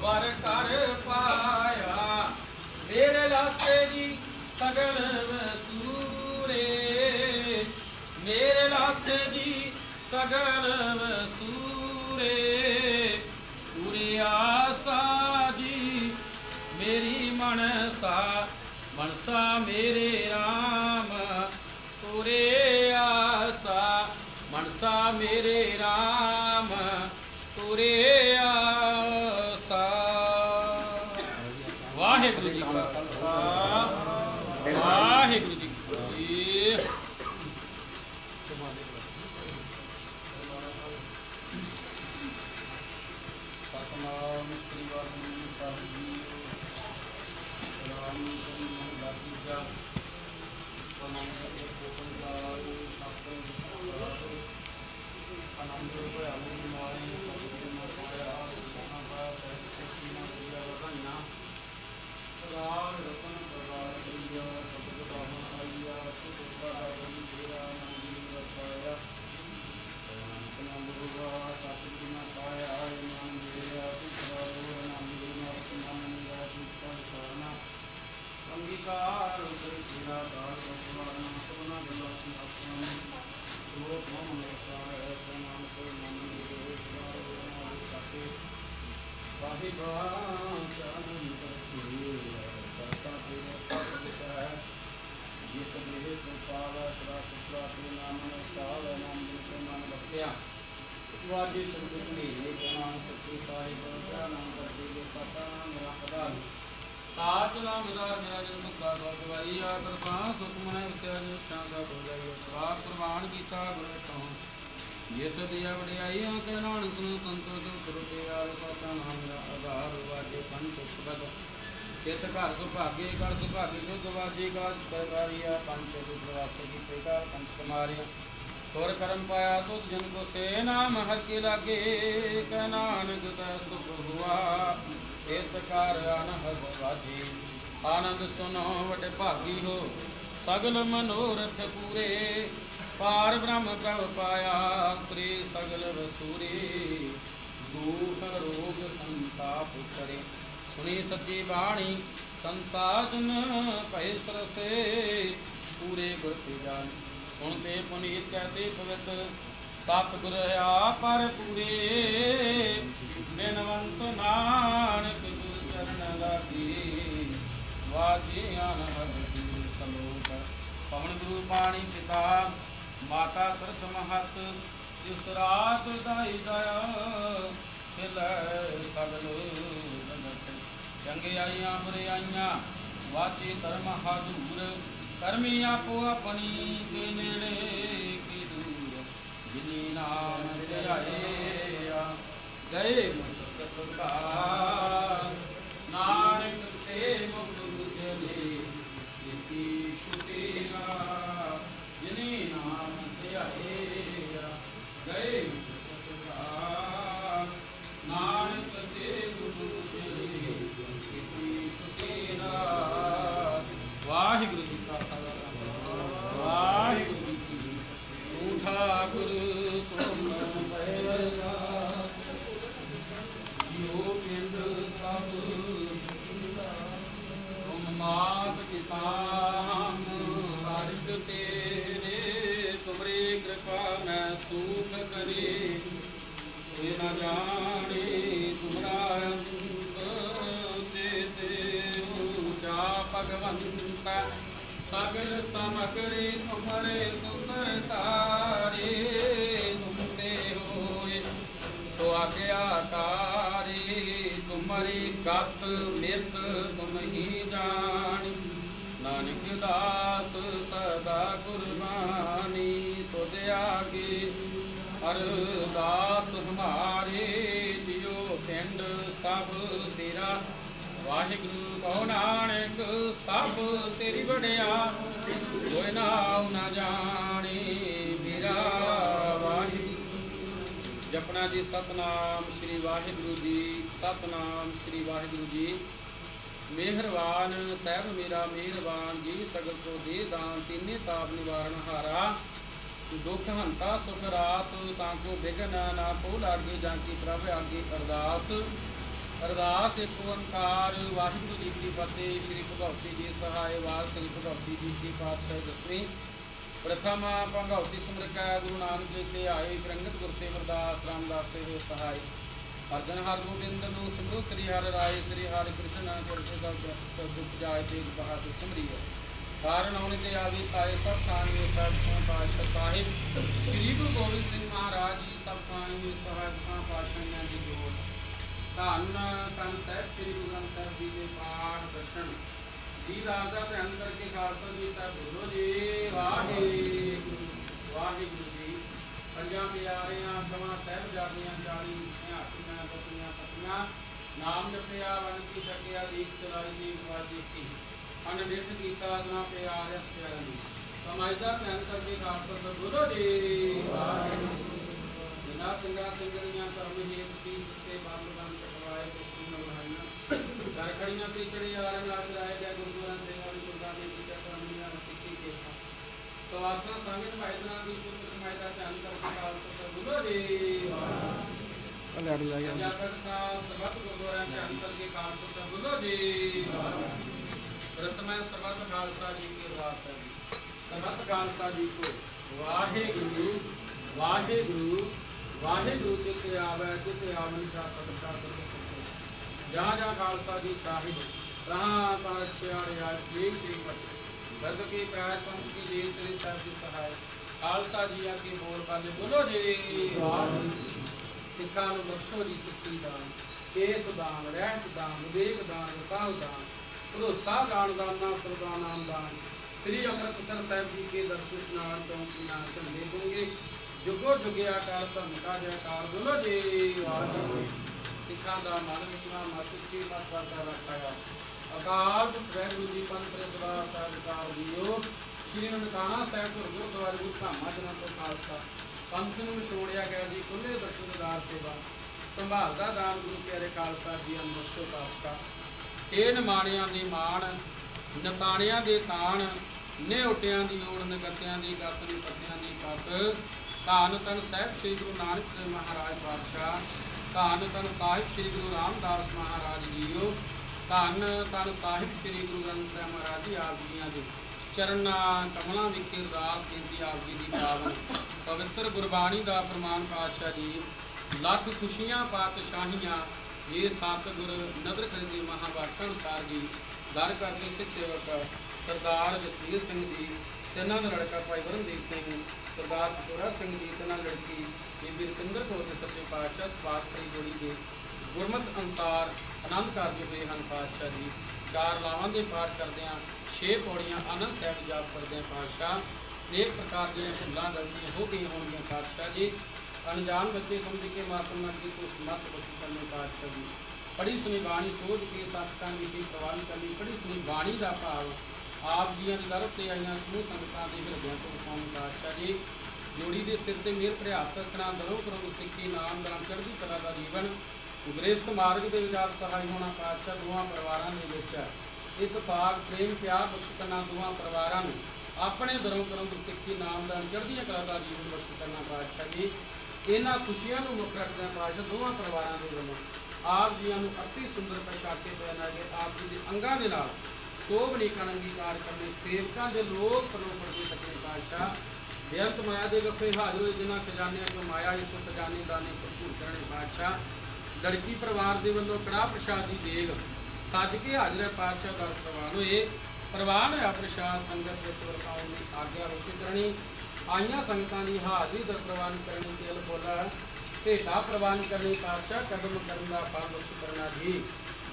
ਵਰ ਕਰ ਪਾਇਆ। ਮੇਰੇ ਲਾਤੇ ਜੀ ਸਗਲ ਵਸੂਰੇ ਮੇਰੇ ਲਾਤੇ ਜੀ ਸਗਲ ਵਸੂਰੇ, ਪੂਰੇ ਆਸਾ ਜੀ, ਮੇਰੀ ਮਨਸਾ ਮਨਸਾ ਮੇਰੇ RAM ਪੂਰੇ ਆਸਾ, ਮਨਸਾ ਮੇਰੇ RAM ਪੂਰੇ ਆਸਾ। ਵਾਹਿਗੁਰੂ ਜੀ ਕਾ ਖਾਲਸਾ, ਵਾਹਿਗੁਰੂ ਲਾਗੇ ਕਹਿ ਨਾਨਕ ਕੈ ਸੁਖ ਹੁਆ, ਇਤ ਕਰ ਅਨਹਦ ਵਾਜੀ। ਆਨੰਦ ਸੁਨੋ ਵਟ ਭਾਗੀ ਹੋ, ਸਗਲ ਮਨੋਰਥ ਪੂਰੇ। ਪਾਰ ਬ੍ਰਹਮ ਪ੍ਰਭ ਪਾਇਆ ਤ੍ਰੀ ਸਗਲ ਵਸੂਰੇ। ਦੁਖ ਰੋਗ ਸੰਤਾਪ ਕਰੇ। ਸੁਣੀ ਸੱਚੀ ਬਾਣੀ, ਸੰਸਾਜਨ ਭੈ ਸਰਸੇ। ਪੂਰੇ ਗੁਰ ਤੇ ਜਾਣ। ਸੁਣਤੇ ਪੁਨੀਤ ਕਹਤੇ ਪਵਿੱਤ ਸਤਿਗੁਰ ਆ ਪਰ ਪੂਰੇ, ਬਿਨਵੰਤ ਨਾਨਕ ਗੁਰ ਚਰਨ ਲਾਗੀ। ਵਾਜੀ ਅਨਹਦ ਸਲੋਕ। ਪਵਨ ਗੁਰੂ ਪਾਣੀ ਪਿਤਾ, ਮਾਤਾ ਸਰਤ ਮਹਤ, ਜਿਸ ਰਾਤ ਦਾਈ ਦਇਆ ਖਿਲੇ ਚੰਗੇ ਆਈਆਂ ਚੰਗਿਆਈਆਂ ਬੁਰਿਆਈਆਂ ਵਾਚੇ ਧਰਮ ਹਾਦੂਰ ਕਰਮੀ ਆਪੋ ਆਪਣੀ ਕੇ ਨੇੜੇ ਜਿਨੀ ਨਾਮ ਧਿਆਏ ਆ ਗਏ ਕਾ ਨਾਨਕ ਤੇ ਮੁਕਤ ਸਗਲ ਸਮਗਰੀ ਤੁਮਰੇ ਸੁੰਦਰ ਤਾਰੇ ਤੁਮਤੇ ਹੋਏ। ਸੋ ਆਗਿਆਕਾਰੀ ਤੁਮਰੀ ਗਤ ਮਿਤ ਤੁਮ ਜਾਣੀ। ਨਾਨਕ ਦਾਸ ਸਦਾ ਕੁਰਬਾਨੀ ਤੁਧ ਆਗੇ ਅਰਦਾਸ ਹਮਾਰੇ ਜਿਉ ਪਿੰਡ ਸਭ ਤੇਰਾ। ਵਾਹਿਗੁਰੂ ਕਉ ਨਾਨਕ, ਸਭ ਤੇਰੀ ਵਡਿਆ। ਕੋਈ ਨਾਉ ਨਾ ਜਾਣੀ ਮੇਰਾ ਵਾਹਿਗੁਰੂ। ਜਪਣਾ ਜੀ ਸਤਨਾਮ ਸ੍ਰੀ ਵਾਹਿਗੁਰੂ ਜੀ, ਸਤਨਾਮ ਸ੍ਰੀ ਵਾਹਿਗੁਰੂ ਜੀ। ਮਿਹਰਬਾਨ ਸਹਿਬ ਮੇਰਾ, ਮਿਹਰਬਾਨ ਜੀ, ਸਗਲ ਕੋ ਦੇ ਦਾਨ ਤਿੰਨੇ ਤਾਪ ਨਿਵਾਰਨ ਹਾਰਾ। ਦੁਖ ਹੰਤਾ, ਸੁਖ ਰਾਸ, ਤਾਂ ਕੋ ਬਿਗਨ ਨਾ ਪੋ ਲਾਗੇ, ਜਾਂ ਕੀ ਪ੍ਰਭ ਆਗੇ ਅਰਦਾਸ। ਅਰਦਾਸ ਇੱਕ ਓੰਕਾਰ, ਵਾਹਿਗੁਰੂ ਜੀ ਕੀ ਫਤਿਹ, ਸ੍ਰੀ ਭਗਵਤੀ ਜੀ ਸਹਾਇ ਵਾਰ, ਸ੍ਰੀ ਭਗਵਤੀ ਜੀ ਕੀ ਪਾਤਸ਼ਾਹ ਦਸਵੀਂ। ਪ੍ਰਥਮ ਭਗਵਤੀ ਸਿਮਰਕੈ ਗੁਰੂ ਨਾਨਕ ਜੀ ਤੇ ਆਏ ਪ੍ਰੰਗਤ ਗੁਰ ਤੇ ਅਰਦਾਸ, ਰਾਮਦਾਸ ਸੇ ਸਹਾਇ। ਅਰਜਨ ਹਰ ਗੋਬਿੰਦ ਨੂੰ ਸਿਮਰੋ ਸ੍ਰੀ ਹਰਿ ਰਾਏ, ਸ੍ਰੀ ਹਰਿ ਕ੍ਰਿਸ਼ਨ ਚਰਤੇ ਦਾ ਦੁਖ ਜਾਏ ਤੇ ਬਹਾਦਰ ਸਿਮਰੀ ਹੈ ਕਾਰਨ ਆਉਣੇ ਤੇ ਆਵੀ ਤਾਏ ਸਭ ਖਾਣਗੇ ਸਭ ਤੋਂ ਪਾਤਸ਼ਾਹ ਸਾਹਿਬ, ਸ੍ਰੀ ਗੁਰੂ ਗੋਬਿੰਦ ਸਿੰਘ ਮਹਾਰਾਜ ਜੀ ਸਭ ਖਾਣਗੇ ਸਹਾਇ ਸਾਂ ਪਾਤਸ਼ਾਹਾਂ ਦੀ ਜੋੜ। ਧੰਨ ਧੰਨ ਸਾਹਿਬ ਸ੍ਰੀ ਗੁਰੂ ਗ੍ਰੰਥ ਸਾਹਿਬ ਜੀ ਦੇ ਪਾਠ ਦਰਸ਼ਨ। ਜੀ ਦਾਸ ਦਾ ਧਿਆਨ ਕਰਕੇ ਖਾਲਸਾ ਜੀ ਸਾਹਿਬ ਬੋਲੋ ਜੀ, ਵਾਹਿਗੁਰੂ ਵਾਹਿਗੁਰੂ ਜੀ। ਪੰਜਾਂ ਪਿਆਰਿਆਂ, ਸਮਾਂ ਸਾਹਿਬ ਜਾਦੀਆਂ 40 ਨਿਹਾਤੀਆਂ ਪਤੀਆਂ ਪਤੀਆਂ ਨਾਮ ਜਪਿਆ ਵਨ ਕੀ ਛਕਿਆ, ਦੀਪ ਚਲਾਈ ਦੀ ਵਾਜੀ ਕੀ। ਅਨਡਿਠ ਕੀਤਾ ਨਾ ਪਿਆਰ ਪਿਆਰੀ ਸਮਾਜਦਾ ਧਿਆਨ ਕਰਕੇ ਖਾਲਸਾ ਬੋਲੋ ਜੀ ਵਾਹਿਗੁਰੂ। ਜਿਨਾ ਸਿੰਘਾਂ ਸਿੰਘਣੀਆਂ ਕਰਮ ਹੇਤ ਸੀ ਤੇ ਬੰਦ ਬੰਦ ਕਟਵਾਏ ਤੇ ਸੁਣ ਲਹਾਈਆਂ ਕਰ ਖੜੀਆਂ ਤੇ ਚੜੇ ਯਾਰ ਨਾਲ ਚਲਾਏ ਗਏ ਗੁਰੂ ਗ੍ਰੰਥ ਸਾਹਿਬ ਵਾਲੀ ਗੁਰਦਾਂ ਦੇ ਕੀਤਾ ਕਰਮੀਆਂ ਸਿੱਖੀ ਕੇ ਸਵਾਸਾਂ ਸੰਗਤ ਮਾਇਦਨਾ ਦੀ ਪੁੱਤਰ ਮਾਇਦਾ ਧਿਆਨ ਕਰਕੇ ਖਾਲਸਾ ਬੋਲੋ ਜੀ ਵਾਹਿਗੁਰੂ। ਲੜ ਲੱਗ ਗਿਆ ਪੰਜਾਬਤ ਦਾ ਸਰਬੱਤ ਗੁਰਦੁਆਰਿਆਂ ਧਿਆਨ ਕਰਕੇ ਖਾਲਸਾ ਸਾਹਿਬ ਬੋਲੋ ਜੀ ਪ੍ਰਥਮੈ ਸਰਬੱਤ ਖਾਲਸਾ ਜੀ ਕੀ ਅਰਦਾਸ ਜੀ ਸਰਬੱਤ ਖਾਲਸਾ ਜੀ ਕੋ ਵਾਹਿਗੁਰੂ ਵਾਹਿਗੁਰੂ ਵਾਹਿਗੁਰੂ ਜੀ ਤੇ ਆਵੇ ਜਿਤੇ ਆਵਨ ਦਾ ਸਤਿਕਾਰ ਕਰੋ ਜਾਂ ਜਾਂ ਖਾਲਸਾ ਜੀ ਸਾਹਿਬ ਰਹਾ ਤਾਂ ਛਿਆੜੇ ਆ ਜੀ ਜੀ ਦਰਦ ਕੀ ਪੈਰ ਪੰਥ ਕੀ ਜੀਵ ਤੇਰੇ ਸਾਹਿਬ ਦੀ ਸਹਾਇ। ਖਾਲਸਾ ਜੀ ਆ ਕੇ ਬੋਲ ਪਾਲੇ ਬੋਲੋ ਜੀ। ਸਿੱਖਾਂ ਨੂੰ ਬਖਸ਼ੋ ਜੀ ਸਿੱਖੀ ਦਾਨ। ਕੇਸ ਦਾਨ, ਰਹਿਤ ਦਾਨ, ਵਿਵੇਕ ਦਾਨ ਵਸਾਹ ਦਾਨ। ਭਰੋਸਾ ਦਾਨ ਦਾਨਾ ਸਰਦਾਨ ਨਾਮ ਦਾਨ ਸ੍ਰੀ ਅੰਮ੍ਰਿਤਸਰ ਸਾਹਿਬ ਜੀ ਕੇ ਦਰਸ਼ਨ ਨਾਲ ਚੌਂਕੀ ਨਾਲ ਝੰਡੇ ਹੋਣਗੇ। ਜੁਗੋ ਜੁਗਿਆ ਕਰ ਧਰਮ ਕਾ ਜੈਕਾਰ ਬੋਲੋ ਜੀ, ਵਾਹਿਗੁਰੂ। ਸਿੱਖਾਂ ਦਾ ਮਨ ਵਿਚਨਾ ਮਤ ਕੀ ਮਤ ਕਰਦਾ ਰੱਖਾਇਆ। ਅਕਾਲ ਪੁਰਖ ਜੀ, ਪੰਥ ਪ੍ਰਸਵਾ ਸਾਹਿਬ ਕਾਰ ਜੀਓ ਸ਼੍ਰੀ ਨਨਕਾਣਾ ਸਾਹਿਬ ਤੋਂ ਗੁਰਦੁਆਰੇ ਗੁਰੂ ਧਾਮਾ ਜਨਾਂ ਤੋਂ ਖਾਲਸਾ। ਪੰਥ ਨੂੰ ਛੋੜਿਆ ਗਿਆ ਜੀ ਖੁੱਲੇ ਦਰਸ਼ਨਦਾਰ ਸੇਵਾ। ਸੰਭਾਲਦਾ ਦਾਨ ਗੁਰੂ ਪਿਆਰੇ ਖਾਲਸਾ ਜੀ ਅਨਮੋਸ਼ੋ ਖਾਲਸਾ। ਇਹ ਨਿਮਾਣਿਆਂ ਦੇ ਮਾਣ, ਨਤਾਣਿਆਂ ਦੇ ਤਾਣ, ਨਿਉਟਿਆਂ ਦੀ ਓੜ ਨਗਤਿਆਂ ਦੀ ਗੱਤ ਦੀ ਪੱਤਿਆਂ ਦੀ ਪੱਤ ਧੰਨ ਤਨ ਸਾਹਿਬ ਸ੍ਰੀ ਗੁਰੂ ਨਾਨਕ ਦੇਵ ਮਹਾਰਾਜ ਪਾਤਸ਼ਾਹ, ਧੰਨ ਤਨ ਸਾਹਿਬ ਸ੍ਰੀ ਗੁਰੂ ਰਾਮਦਾਸ ਮਹਾਰਾਜ ਜੀਓ, ਧੰਨ ਤਨ ਸਾਹਿਬ ਸ੍ਰੀ ਗੁਰੂ ਗ੍ਰੰਥ ਸਾਹਿਬ ਮਹਾਰਾਜ ਜੀ ਆਪ ਜੀਆਂ ਦੇ। ਚਰਨਾਂ ਕਮਲਾਂ ਵਿਖੇ ਅਰਦਾਸ ਬੇਨਤੀ ਆਪ ਜੀ ਦੀ ਪਾਵਨ। ਪਵਿੱਤਰ ਗੁਰਬਾਣੀ ਦਾ ਪ੍ਰਮਾਣ ਪਾਤਸ਼ਾਹ ਜੀ, ਲੱਖ ਖੁਸ਼ੀਆਂ ਪਾਤਸ਼ਾਹੀਆਂ ਇਹ ਸਤਿਗੁਰ ਨਦਰ ਕਰਦੇ ਮਹਾਵਾਕਣ ਸਾਰ ਜੀ, ਦਰ ਕਰਦੇ ਸਿੱਖ ਸੇਵਕ ਸਰਦਾਰ ਜਸਵੀਰ ਸਿੰਘ ਜੀ, ਤਿੰਨਾਂ ਦਾ ਲੜਕਾ ਭਾਈ ਵਰਨਦੀਪ ਸਿੰਘ, ਸਰਦਾਰ ਕਿਸ਼ੋਰਾ ਸਿੰਘ ਜੀ, ਤਿੰਨਾਂ ਲੜਕੀ ਬੀਬੀ ਰੁਪਿੰਦਰ ਕੌਰ ਦੇ ਸੱਚੇ ਪਾਤਸ਼ਾਹ ਸਵਾਤ ਕਰੀ ਜੋੜੀ ਦੇ ਗੁਰਮਤ ਅਨਸਾਰ ਆਨੰਦ ਕਾਰਜ ਹੋਏ ਹਨ ਪਾਤਸ਼ਾਹ ਜੀ। ਚਾਰ ਲਾਵਾਂ ਦੇ ਪਾਠ ਕਰਦੇ ਹਾਂ, ਛੇ ਪੌੜੀਆਂ ਆਨੰਦ ਸਾਹਿਬ ਜਾਪ ਕਰਦੇ ਹਾਂ ਪਾਤਸ਼ਾਹ। ਇਹ ਪ੍ਰਕਾਰ ਦੀਆਂ ਭੁੱਲਾਂ ਗਲਤੀਆਂ ਹੋ ਗਈਆਂ ਹੋਣਗੀਆਂ ਪਾਤਸ਼ਾਹ ਜੀ। ਅਣਜਾਣ ਬੱਚੇ ਸਮਝ ਕੇ ਮਾਤਮਾ ਕੀ ਤੋਂ ਸਮਰਥ ਬਖਸ਼ ਕਰਨੇ ਪਾਤਸ਼ਾਹ ਜੀ ਪੜੀ ਸੁਣੀ ਬਾਣੀ ਸੋਧ ਕੇ ਸਤਕਾਂ ਵਿਖੇ ਪ੍ਰਵਾਨ ਕਰਨੀ ਪੜੀ ਸੁਣੀ ਬਾਣੀ ਦਾ ਭਾਵ ਆਪ ਜੀਆਂ ਦੀ ਦਰ ਤੇ ਆਈਆਂ ਸਮੂਹ ਸੰਗਤਾਂ ਦੇ ਹਿਰਦਿਆਂ ਤੋਂ ਵਸਾਉਣ ਪਾਤਸ਼ਾਹ ਜੀ। ਜੋੜੀ ਦੇ ਸਿਰ ਤੇ ਮੇਰ ਭਰਿਆਤ ਰੱਖਣਾ, ਦਰੋਂ ਕਰੋ ਸਿੱਖੀ ਨਾਮ ਦਾ ਚੜ੍ਹਦੀ ਕਲਾ ਦਾ ਜੀਵਨ ਗ੍ਰਸਥ ਮਾਰਗ ਦੇ ਵਿਚਾਰ ਸਹਾਈ ਹੋਣਾ ਪਾਤਸ਼ਾਹ ਦੋਹਾਂ ਪਰਿਵਾਰਾਂ ਦੇ ਵਿੱਚ ਇਤਫਾਕ ਪ੍ਰੇਮ, ਪਿਆਰ ਬਖਸ਼ ਕਰਨਾ ਦੋਹਾਂ ਪਰਿਵਾਰਾਂ ਨੂੰ। ਆਪਣੇ ਦਰੋਂ ਕਰਮ ਸਿੱਖੀ ਨਾਮ ਦਾ ਚੜ੍ਹਦੀਆਂ ਕਲਾ ਦਾ ਜੀਵਨ ਬਖਸ਼ ਕਰਨਾ ਪਾਤਸ਼ਾਹ ਜੀ। ਇਹਨਾਂ ਖੁਸ਼ੀਆਂ ਨੂੰ ਮੁੱਖ ਰੱਖਦਿਆਂ ਪਾਤਸ਼ਾਹ ਦੋਵਾਂ ਪਰਿਵਾਰਾਂ ਦੇ ਵੱਲੋਂ ਆਪ ਜੀਆਂ ਨੂੰ ਅਤੀ ਸੁੰਦਰ ਪਛਾਕੇ ਪਹਿਨਾਏ ਆਪ ਜੀ ਦੇ ਅੰਗਾਂ ਦੇ ਨਾਲ ਸੋਭਨੀ ਕਣ ਅੰਗੀਕਾਰ ਕਰਨੇ, ਸੇਵਕਾਂ ਦੇ ਲੋਕ ਪਰੋਪਰ ਦੇ ਸਕੇ ਪਾਤਸ਼ਾਹ ਬੇਅੰਤ ਮਾਇਆ ਦੇ ਗੱਫੇ ਹਾਜ਼ਰ ਹੋਏ ਜਿਨ੍ਹਾਂ ਖਜ਼ਾਨਿਆਂ ਚੋਂ ਮਾਇਆ ਇਸ ਖਜ਼ਾਨੇ ਦਾਨੇ ਭਰਪੂਰ ਕਰਨੇ ਪਾਤਸ਼ਾਹ ਲੜਕੀ ਪਰਿਵਾਰ ਦੇ ਵੱਲੋਂ ਕੜਾਹ ਪ੍ਰਸ਼ਾਦ ਦੀ ਦੇਗ ਸੱਜ ਕੇ ਹਾਜ਼ਰ ਹੈ ਪਾਤਸ਼ਾਹ ਦਰ ਪ੍ਰਵਾਨ ਹੋਏ। ਪ੍ਰਵਾਨ ਹੋਇਆ ਪ੍ਰਸ਼ਾਦ, ਸੰਗਤ ਵਿੱਚ ਵਰਤਾਉਣ ਦੀ ਆਗਿਆ ਰੋਸ਼ੀ ਕਰਨੀ। ਆਈਆਂ ਸੰਗਤਾਂ ਦੀ ਹਾਜ਼ਰੀ ਦਰ ਪ੍ਰਵਾਨ ਕਰਨੀ ਦਿਲ ਬੋਲਾ, ਭੇਟਾ ਪ੍ਰਵਾਨ ਕਰਨੀ, ਪਾਤਸ਼ਾਹ ਕਦਮ ਕਰਨ ਦਾ ਫਲ ਬਖਸ਼ ਕਰਨਾ ਜੀ।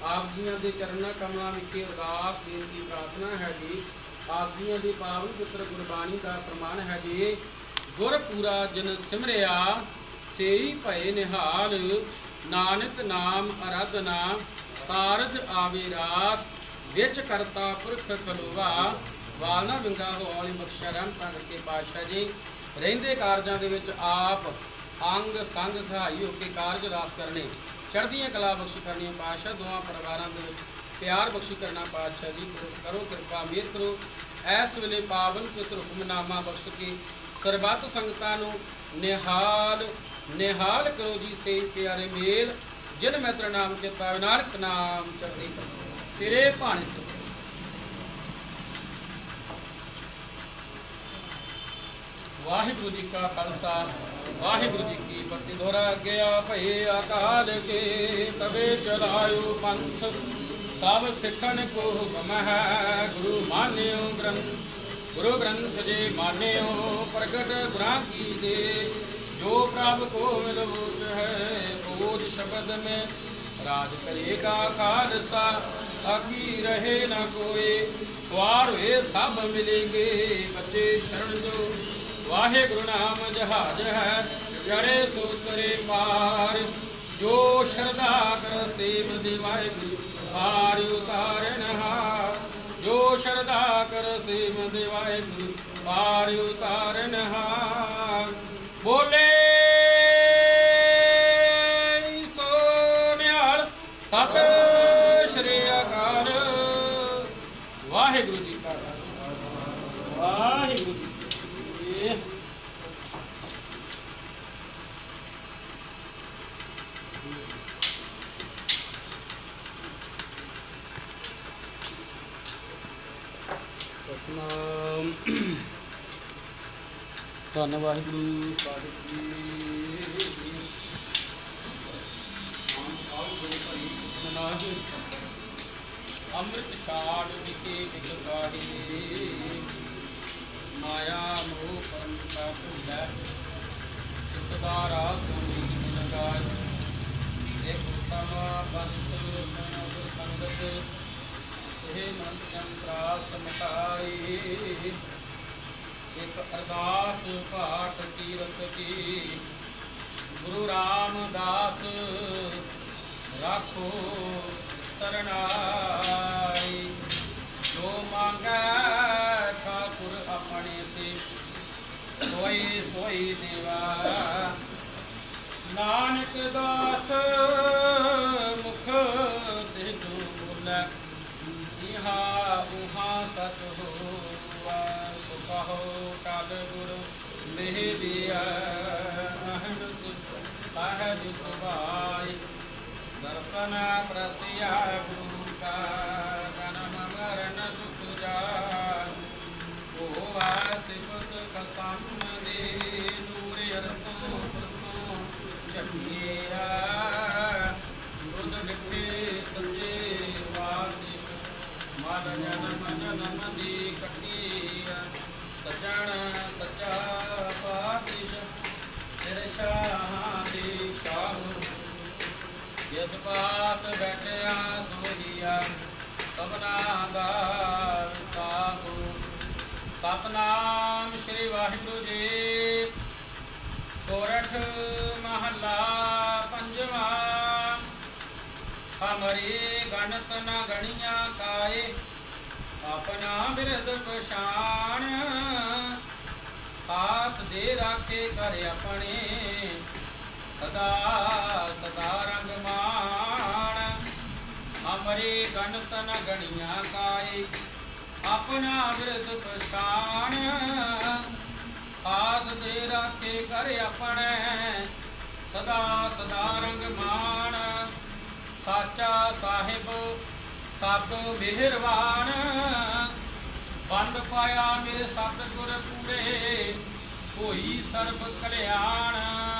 ਆਪ ਜੀਆਂ ਦੇ ਚਰਨਾਂ ਕਮਲਾਂ ਵਿਖੇ ਅਰਦਾਸ ਦੀ ਪ੍ਰਾਰਥਨਾ ਹੈ ਜੀ। ਆਪ ਜੀਆਂ ਦੀ ਪਾਵਨ ਪੁੱਤਰ ਗੁਰਬਾਣੀ ਦਾ ਪ੍ਰਮਾਣ ਹੈ ਜੀ। ਗੁਰ ਪੂਰਾ ਜਨ ਸਿਮਰਿਆ, ਸੇਈ ਭਏ ਨਿਹਾਲ। ਨਾਨਕ ਨਾਮ ਅਰਾਧਨਾ ਕਾਰਜ ਆਵੇ ਰਾਸ, ਵਿੱਚ ਕਰਤਾ ਪੁਰਖ ਖਲੋਵਾ ਵਾਲਨਾ ਵਿੰਗਾ ਹੋ ਵਾਲੀ ਬਖਸ਼ਿਆ ਰਹਿਮਤਾਂ ਕਰਕੇ ਪਾਤਸ਼ਾਹ ਜੀ, ਰਹਿੰਦੇ ਕਾਰਜਾਂ ਦੇ ਵਿੱਚ ਆਪ ਅੰਗ, ਸੰਗ, ਸਹਾਈ ਹੋ ਕੇ ਕਾਰਜ ਰਾਸ ਕਰਨੇ। ਚੜ੍ਹਦੀਆਂ ਕਲਾ ਬਖਸ਼ ਕਰਨੀਆਂ ਪਾਤਸ਼ਾਹ, ਦੋਵਾਂ ਪਰਿਵਾਰਾਂ ਦੇ ਵਿੱਚ ਪਿਆਰ ਬਖਸ਼ ਕਰਨਾ ਪਾਤਸ਼ਾਹ ਜੀ ਕਰੋ ਕਿਰਪਾ, ਮਿਹਰ ਕਰੋ। ਐਸ ਵੇਲੇ ਪਾਵਨ ਪੁੱਤਰ ਹੁਕਮਨਾਮਾ ਬਖਸ਼ ਕੇ ਸਰਬੱਤ ਸੰਗਤਾਂ ਨੂੰ ਨਿਹਾਲ ਨਿਹਾਲ ਕਰੋ ਜੀ ਸੇ ਪਿਆਰੇ ਮੇਲ। ਜਿਨ ਮਿੱਤਰ ਨਾਮ ਕੀਤਾ, ਨਾਨਕ ਨਾਮ ਚੜ੍ਹਦੀ ਕਲਾ। ਤੇਰੇ ਭਾਣੇ ਸੇ ਵਾਹਿਗੁਰੂ ਜੀ ਕਾ ਖਾਲਸਾ, ਵਾਹਿਗੁਰੂ ਜੀ ਕੀ ਫਤਿਹ। ਦੋਹਰਾ ਗਿਆ ਭਈ ਆਕਾਲ ਕੇ ਤਵੇ ਚਲਾਇਓ ਪੰਥ। ਸਭ ਸਿੱਖਣ ਕੋ ਹੁਕਮ ਹੈ ਗੁਰੂ ਮਾਨਿਓ ਗ੍ਰੰਥ। ਗੁਰੂ ਗ੍ਰੰਥ ਜੀ ਮਾਨਿਓ, ਪ੍ਰਗਟ ਗੁਰਾਂ ਕੀ ਦੇ। ਜੋ ਪ੍ਰਭ ਕੋ ਮਿਲਵੁਤ ਹੈ, ਬੋਧ ਸ਼ਬਦ ਮੇ। ਰਾਜ ਕਰੇਗਾ ਖਾਲਸਾ ਆਕੀ ਰਹੇ ਨਾ ਕੋਈ ਵਾਰ ਹੋਏ ਸਭ ਮਿਲेंगे ਬੱਚੇ ਸ਼ਰਨ ਜੋ ਵਾਹਿਗੁਰੂ ਨਾਮ ਜਹਾਜ ਹੈ, ਜੜੇ ਸੂਤਰੇ ਪਾਰ। ਜੋ ਸ਼ਰਧਾ ਕਰ ਸੇਵ ਦੇ ਵਾਹਿਗੁਰੂ ਪਾਰ ਉਤਾਰਨ ਹਾਰ। ਜੋ ਸ਼ਰਧਾ ਕਰ ਸੇਵ ਦੇ ਵਾਹਿਗੁਰੂ ਪਾਰ ਉਤਾਰਨ ਹਾਰ। ਬੋਲੇ ਸੋ ਨਿਹਾਲ, ਸਤਿ ਸ਼੍ਰੀ ਅਕਾਲ। ਵਾਹਿਗੁਰੂ ਜੀ ਕਾ ਖਾਲਸਾ। ਵਾਹਿਗੁਰੂ ਜੀ ਕੀ ਫਤਿਹ ਸਤਨਾਮ ਧੰਨ ਵਾਹਿਗੁਰੂ ਸਾਹਿਬ ਜੀ ਨਾਹੀ ਅੰਮ੍ਰਿਤ ਛਾੜ ਵਿਕੇ ਇਕ ਕਾਹੀ ਮਾਇਆ ਮੋਹ ਪਰਮ ਕਾ ਭੁਜੈ ਸਿਤਦਾਰਾ ਸੋਨੀ ਜਿਨ ਗਾਇ ਇੱਕ ਉਤਮ ਬੰਤ ਸੁਨਬ ਸੰਗਤ। ਇਹ ਮੰਤ ਜੰਤਰਾ ਸਮਤਾਈ ਇੱਕ ਅਰਦਾਸ ਪਾਠ ਕੀਰਤ ਕੀ। ਗੁਰੂ ਰਾਮਦਾਸ ਰਾਖੋ ਸਰਣਾਈ ਜੋ ਮੰਗੈ ਸੋਈ ਸੋਈ ਦੇਵਾ। ਨਾਨਕ ਦਾਸ, ਮੁਖ ਤੇ ਜੋ ਇਹਾ ਉਹਾ ਸਤ ਹੋਵਾ ਸੋ ਕਹੋ ਗੁਰ ਮੇਹਿਆ ਅਹਨ ਸਾਹਿਬ ਸੁਭਾਈ, ਦਰਸ਼ਨ ਪ੍ਰਸਿਆ ਗੁਰੂ ਕਾ ਜਨਮ ਮਰਨ ਦੁਖ ਜਾਨ ਹੋਵਾ ਸਭਨਾ ਦਾ ਸਤਨਾਮ ਸ੍ਰੀ ਵਾਹਿਗੁਰੂ ਜੀ। ਸੋਰਠ ਮਹੱਲਾ ਪੰਜਵਾ। ਹਮਰੀ ਗਣਤ ਨ ਗਣੀਆਂ ਕਾਏ। ਆਪਣਾ ਬਿਰਦ ਪਛਾਣ। ਹਾਥ ਦੇ ਰਾਖੇ ਕਰ ਆਪਣੇ। ਸਦਾ ਸਦਾ ਰੰਗ ਮਾਣ ਅਮਰੇ ਗਣਤ ਤਨ ਗਣੀਆਂ ਕਾਏ, ਆਪਣਾ ਬਿਰਦ ਪਛਾਣ ਹਾਥ ਦੇ ਰਾਖੇ ਕਰ ਆਪਣੇ, ਸਦਾ ਸਦਾ ਰੰਗ ਮਾਣ ਸਾਚਾ ਸਾਹਿਬ, ਸਭ ਮਿਹਰਬਾਨ ਬੰਦ ਪਾਇਆ ਮੇਰੇ ਸਤਿਗੁਰ ਪੂਰੇ, ਹੋਈ ਸਰਬ ਕਲਿਆਣ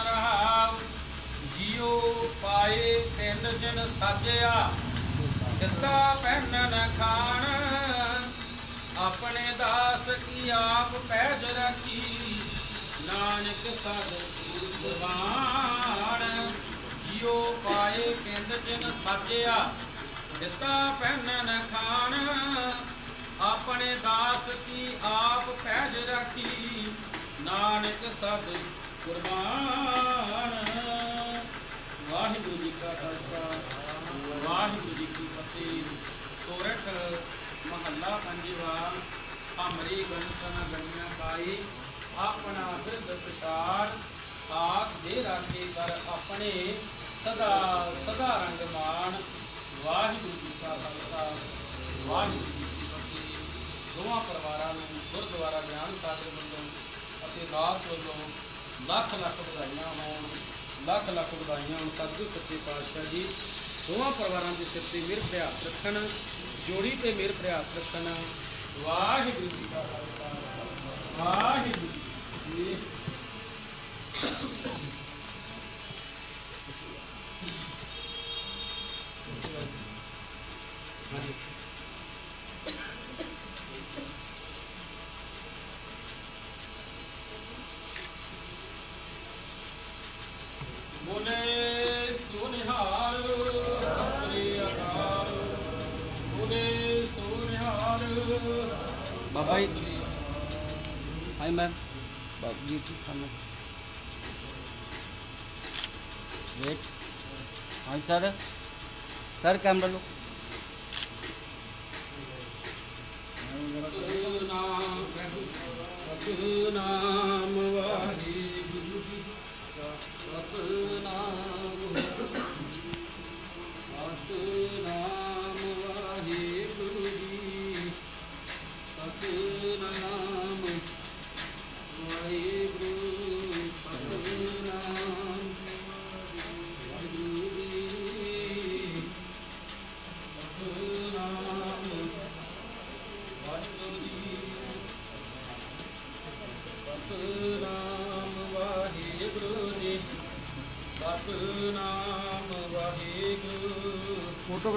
ਰਹਾਉ। ਜਿਉ ਪਾਏ ਤਿੰਨ ਜਨ ਸਾਜਿਆ ਦਿੱਤਾ ਪਹਿਨਨ ਖਾਣ। ਆਪਣੇ ਦਾਸ ਕੀ ਆਪ ਪੈਜ ਰੱਖੀ। ਨਾਨਕ ਸਦ ਕੁਰਬਾਨ ਜਿਉ ਪਾਏ ਪਿੰਡ ਜਿਨ ਸਾਜਿਆ। ਦਿੱਤਾ ਪਹਿਨਨ ਖਾਣ। ਆਪਣੇ ਦਾਸ ਕੀ ਆਪ ਪੈਜ ਰੱਖੀ। ਨਾਨਕ ਸਦ ਕੁਰਬਾਨ ਵਾਹਿਗੁਰੂ ਜੀ ਕਾ ਖਾਲਸਾ। ਵਾਹਿਗੁਰੂ ਜੀ ਸੋਰਠ ਮਹੱਲਾ ਪੰਜਵਾ ਹਮਰੀ ਗਣਤਨ ਗਣਿਆ ਕਾਈ, ਆਪਣਾ ਬਿਰਦ ਪ੍ਰਚਾਰ ਦੇ ਰਾਖੇ ਕਰ ਆਪਣੇ, ਸਦਾ ਸਦਾ ਰੰਗ ਮਾਣ ਵਾਹਿਗੁਰੂ ਜੀ ਕਾ ਖਾਲਸਾ, ਵਾਹਿਗੁਰੂ ਜੀ ਕੀ ਫਤਿਹ। ਦੋਵਾਂ ਪਰਿਵਾਰਾਂ ਨੂੰ ਗੁਰਦੁਆਰਾ ਗਿਆਨ ਸਾਗਰ ਵੱਲੋਂ ਅਤੇ ਦਾਸ ਵੱਲੋਂ ਲੱਖ ਲੱਖ ਵਧਾਈਆਂ ਹੋਣ, ਲੱਖ ਲੱਖ ਵਧਾਈਆਂ ਹੋਣ। ਸਤਿਗੁਰ ਸੱਚੇ ਪਾਤਸ਼ਾਹ ਜੀ, ਦੋਵਾਂ ਪਰਿਵਾਰਾਂ ਦੇ ਸਿਰ ਤੇ ਮਿਹਰ ਭਰਿਆ ਰੱਖਣ जोड़ी पे मेरे प्रयास रखना वाह Bonnet. Hi. Hi, ma'am. You please come in. Wait. हाँ सर सर कैमरा लो नाम वारी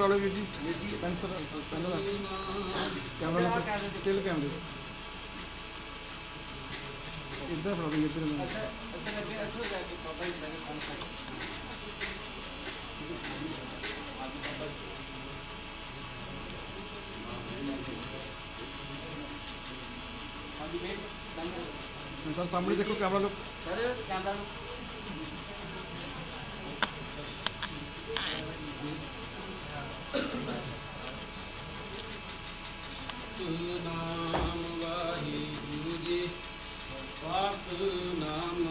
ਵਾਲੇ ਵੀਰ ਜੀ ਪੈਂਸਰ ਪਹਿਲਾਂ ਦਾ ਕੈਮਰਾ ਸਟਿਲ ਕੈਮਰਾ ਇੱਧਰ ਫੜਾ ਦੇ ਇੱਧਰ ਮੈਂ ਸਰ ਸਾਹਮਣੇ ਦੇਖੋ camera look sir camera look ਨਾਮ ਵਾਹਿਗੁਰੂ ਜੀ ਪਾਕ ਨਾਮ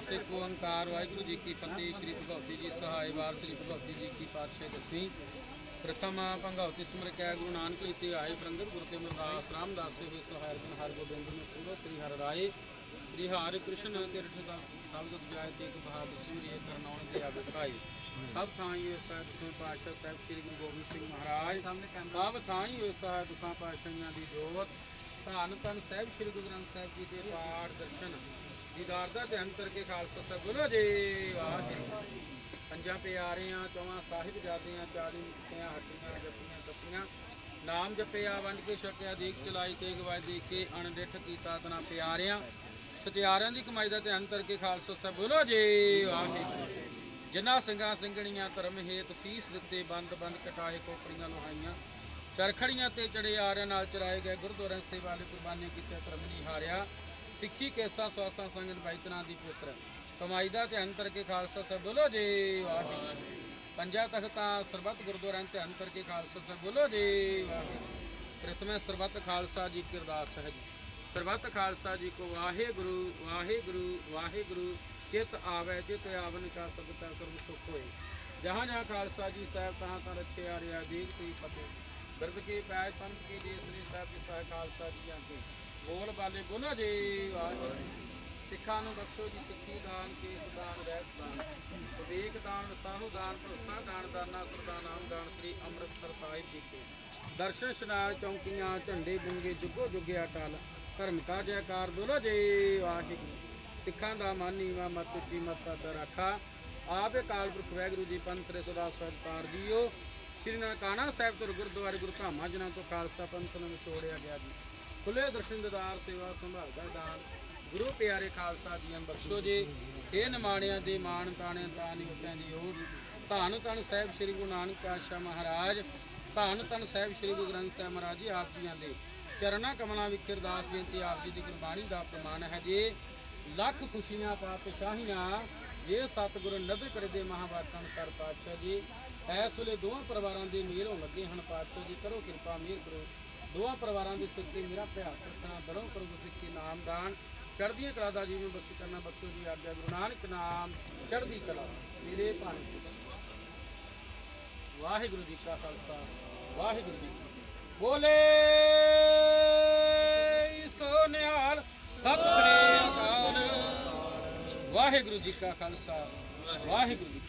ਅਰਦਾਸ ਓੰਕਾਰ ਵਾਹਿਗੁਰੂ ਜੀ ਕੀ ਫਤਿਹ, ਸ੍ਰੀ ਭਗਵਤੀ ਜੀ ਸਹਾਇ ਵਾਰ, ਸ੍ਰੀ ਭਗਵਤੀ ਜੀ ਕੀ ਪਾਤਸ਼ਾਹ ਦਸਵੀਂ। ਪ੍ਰਥਮ ਭਗਵਤੀ ਸਿਮਰ ਕੈ ਗੁਰੂ ਨਾਨਕ ਲਿਤੇ ਆਏ ਪ੍ਰੰਗਤ ਗੁਰੂ ਤੇ ਮਰਦਾਸ ਰਾਮਦਾਸ ਹੋਏ ਸਹਾਇ ਰਤਨ ਹਰ ਗੋਬਿੰਦ ਨੂੰ ਸੁਣੋ ਸ੍ਰੀ ਹਰਿ ਰਾਏ। ਸ੍ਰੀ ਹਰਿ ਕ੍ਰਿਸ਼ਨ ਤਿਰਥ ਦਾ ਸਭ ਦੁਖ ਜਾਏ ਤੇ ਇੱਕ ਬਹਾਦਰ ਸਿਮਰਿਏ ਕਰਨਾਉਣ ਤੇ ਆਵੇ ਖਾਈ ਸਭ ਥਾਈ ਹੋਏ ਸਾਹਿਬ ਦਸਵੇਂ ਪਾਤਸ਼ਾਹ ਸਾਹਿਬ ਸ੍ਰੀ ਗੁਰੂ ਗੋਬਿੰਦ ਸਿੰਘ ਮਹਾਰਾਜ। ਸਭ ਥਾਈ ਹੋਏ ਸਾਹਿਬ ਦਸਾਂ ਪਾਤਸ਼ਾਹਾਂ ਦੀ ਜੋਤ। ਧੰਨ ਧੰਨ ਸਾਹਿਬ ਸ੍ਰੀ ਗੁਰੂ ਗ੍ਰੰਥ ਸਾਹਿਬ ਜੀ ਦੇ ਪਾਠ ਦਰਸ਼ਨ। ਦੀਦਾਰ ਦਾ ਧਿਆਨ ਕਰਕੇ ਖਾਲਸਾ ਸਾਹਿਬ ਬੋਲੋ ਜੀ ਵਾਹਿਗੁਰੂ ਪੰਜਾਂ ਪਿਆਰਿਆਂ ਚੌਵਾਂ ਸਾਹਿਬ ਜਾਦਿਆਂ ਚਾਲੀ ਮੁਕਤਿਆਂ ਹੱਟੀਆਂ ਜੱਪੀਆਂ ਤਸੀਆਂ। ਨਾਮ ਜਪਿਆ ਵੰਡ ਕੇ ਛਕਿਆ, ਦੀਕ ਚਲਾਈ ਤੇ ਗਵਾਏ ਦੇ ਕੇ ਅਣਡਿੱਠ ਕੀਤਾ ਤਨਾ ਪਿਆਰਿਆਂ। ਸਤਿਆਰਿਆਂ ਦੀ ਕਮਾਈ ਦਾ ਧਿਆਨ ਕਰਕੇ ਖਾਲਸਾ ਸਾਹਿਬ ਬੋਲੋ ਜੀ ਵਾਹਿਗੁਰੂ ਜਿਨ੍ਹਾਂ ਸਿੰਘਾਂ ਸਿੰਘਣੀਆਂ ਧਰਮ ਹੇਤ ਸੀਸ ਦਿੱਤੇ, ਬੰਦ ਬੰਦ ਕਟਾਏ ਕੋਪੜੀਆਂ ਲੋਹਾਈਆਂ। ਚਰਖੜੀਆਂ ਤੇ ਚੜੇ ਆਰਿਆਂ ਨਾਲ ਚਰਾਏ ਗਏ ਗੁਰਦੁਆਰਾ ਸੇਵਾ ਲਈ ਕੁਰਬਾਨੀ ਕੀਤੀਆਂ, ਧਰਮ ਨਹੀਂ ਹਾਰਿਆ। ਸਿੱਖੀ ਕੇਸਾ ਸਵਾਸਾਂ ਸੰਗਤ ਬਾਈਤਨਾਂ ਦੀ ਪੁੱਤਰ। ਕਮਾਈ ਦਾ ਧਿਆਨ ਕਰਕੇ ਖਾਲਸਾ ਸਾਹਿਬ ਬੋਲੋ ਜੀ, ਵਾਹਿਗੁਰੂ। ਪੰਜਾਂ ਤਖਤਾਂ ਸਰਬੱਤ ਗੁਰਦੁਆਰਿਆਂ ਧਿਆਨ ਕਰਕੇ ਖਾਲਸਾ ਸਾਹਿਬ ਬੋਲੋ ਜੀ, ਵਾਹਿਗੁਰੂ। ਪ੍ਰਥਮੇ ਸਰਬੱਤ ਖਾਲਸਾ ਜੀ ਕੀ ਅਰਦਾਸ ਹੈ ਜੀ। ਸਰਬੱਤ ਖਾਲਸਾ ਜੀ ਕੋ ਵਾਹਿਗੁਰੂ ਵਾਹਿਗੁਰੂ ਵਾਹਿਗੁਰੂ। ਚਿਤ ਆਵੇ, ਚਿਤ ਆਵਨ ਕਾ ਸਬਤਾ ਸਰਬ ਸੁਖ ਹੋਏ। ਜਹਾਂ ਜਹਾਂ ਖਾਲਸਾ ਜੀ ਸਾਹਿਬ ਤਹਾਂ ਤਾਂ ਰੱਛੇ ਆ ਰਿਆ ਦੀਗ ਤੀ ਫਤਿਹ। ਬਿਰਦ ਕੀ ਪੈਜ ਪੰਥ ਕੀ ਦੇ ਸ੍ਰੀ ਸਾਹਿਬ ਜੀ ਸਾਹਿਬ ਖਾਲਸਾ ਜੀ ਆਂਕੇ ਬੋਲ ਬਾਲੇ ਬੋਲੋ ਜੀ ਵਾਹਿਗੁਰੂ ਸਿੱਖਾਂ ਨੂੰ ਬਖਸ਼ੋ ਜੀ, ਸਿੱਖੀ ਦਾਨ ਕੇਸ ਦਾਨ ਰਹਿਤ ਦਾਨ। ਵਿਵੇਕ ਦਾਨ, ਸਾਹੂ ਦਾਨ, ਭਰੋਸਾ ਦਾਨ, ਦਾਨਾ ਸਰਦਾ ਨਾਮ ਦਾਨ ਸ੍ਰੀ ਅੰਮ੍ਰਿਤਸਰ ਸਾਹਿਬ ਜੀ ਕੇ। ਦਰਸ਼ਨ ਸ਼ਨਾਰ ਚੌਂਕੀਆਂ, ਝੰਡੇ ਗੁੰਗੇ ਜੁਗੋ ਜੁਗਿਆ ਟਲ। ਧਰਮ ਕਾ ਜੈਕਾਰ, ਬੋਲੋ ਜੀ ਵਾਹਿਗੁਰੂ ਸਿੱਖਾਂ ਦਾ ਮਨ, ਨੀਵਾ ਮਤ, ਉੱਚੀ ਮਤ ਦਾ ਰਾਖਾ ਆਪੇ ਕਾਲ ਪੁਰਖ ਵੈਗੁਰੂ ਜੀ, ਪੰਥ ਰੇ ਸਦਾ ਸਵਤਾਰ ਜੀਓ। ਸ਼੍ਰੀ ਨਨਕਾਣਾ ਸਾਹਿਬ ਤੋਂ ਗੁਰਦੁਆਰੇ ਗੁਰੂ ਧਾਮਾਂ ਜਿਨ੍ਹਾਂ ਤੋਂ ਖਾਲਸਾ ਪੰਥ ਨੂੰ ਵਿਛੋੜਿਆ ਗਿਆ ਜੀ। ਖੁੱਲੇ ਦਰਸ਼ਨ ਦਿਦਾਰ ਸੇਵਾ ਸੰਭਾਲ ਦਾ ਦਾਨ। ਗੁਰੂ ਪਿਆਰੇ ਖਾਲਸਾ ਜੀਆਂ ਬਖਸ਼ੋ ਜੀ। ਇਹ ਨਿਮਾਣਿਆਂ ਦੇ ਮਾਣ ਤਾਣੇ ਤਾਣੀ ਉੱਤਿਆਂ ਦੀ ਓਟ ਧੰਨ ਧੰਨ ਸਾਹਿਬ ਸ੍ਰੀ ਗੁਰੂ ਨਾਨਕ ਪਾਤਸ਼ਾਹ ਮਹਾਰਾਜ। ਧੰਨ ਧੰਨ ਸਾਹਿਬ ਸ੍ਰੀ ਗੁਰੂ ਗ੍ਰੰਥ ਸਾਹਿਬ ਮਹਾਰਾਜ ਜੀ ਆਪ ਜੀਆਂ ਦੇ। ਚਰਨਾ ਕਮਲਾਂ ਵਿਖੇ ਅਰਦਾਸ ਬੇਨਤੀ ਆਪ ਜੀ ਦੀ ਗੁਰਬਾਣੀ ਦਾ ਪ੍ਰਮਾਣ ਹੈ ਜੀ। ਲੱਖ ਖੁਸ਼ੀਆਂ ਪਾਤਸ਼ਾਹੀਆਂ ਜੇ ਸਤਿਗੁਰੂ ਨਬੀ ਕਰਦੇ ਮਹਾਵਾਕਾਂ ਕਰ ਪਾਤਸ਼ਾਹ ਜੀ। ਇਸ ਵੇਲੇ ਦੋਵਾਂ ਪਰਿਵਾਰਾਂ ਦੇ ਮੇਲ ਹੋਣ ਲੱਗੇ ਹਨ ਪਾਤਸ਼ਾਹ ਜੀ। ਕਰੋ ਕਿਰਪਾ, ਮਿਹਰ ਕਰੋ। ਦੋਵਾਂ ਪਰਿਵਾਰਾਂ ਦੇ ਸਿਰ ਤੇ ਮੇਰਾ ਭਿਆਰ ਕਰਨਾ ਦਰੋਂ ਕਰੋ ਸਿੱਖੀ ਨਾਮ ਦਾਨ ਚੜ੍ਹਦੀਆਂ ਕਲਾ ਦਾ ਜੀਵਨ ਬਖਸ਼ ਕਰਨਾ ਬਖਸ਼ੋ ਜੀ ਆਗਿਆ ਗੁਰੂ ਨਾਨਕ ਨਾਮ ਚੜ੍ਹਦੀ ਕਲਾ। ਮੇਰੇ ਭਾਣੇ ਵਾਹਿਗੁਰੂ ਜੀ ਕਾ ਖਾਲਸਾ, ਵਾਹਿਗੁਰੂ ਜੀ ਬੋਲੇ ਸੋ ਨਿਹਾਲ, ਸਤਿ ਸ੍ਰੀ ਅਕਾਲ। ਵਾਹਿਗੁਰੂ ਜੀ ਕਾ ਖਾਲਸਾ, ਵਾਹਿਗੁਰੂ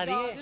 ਲਾ ਰਹੀ ਹੈ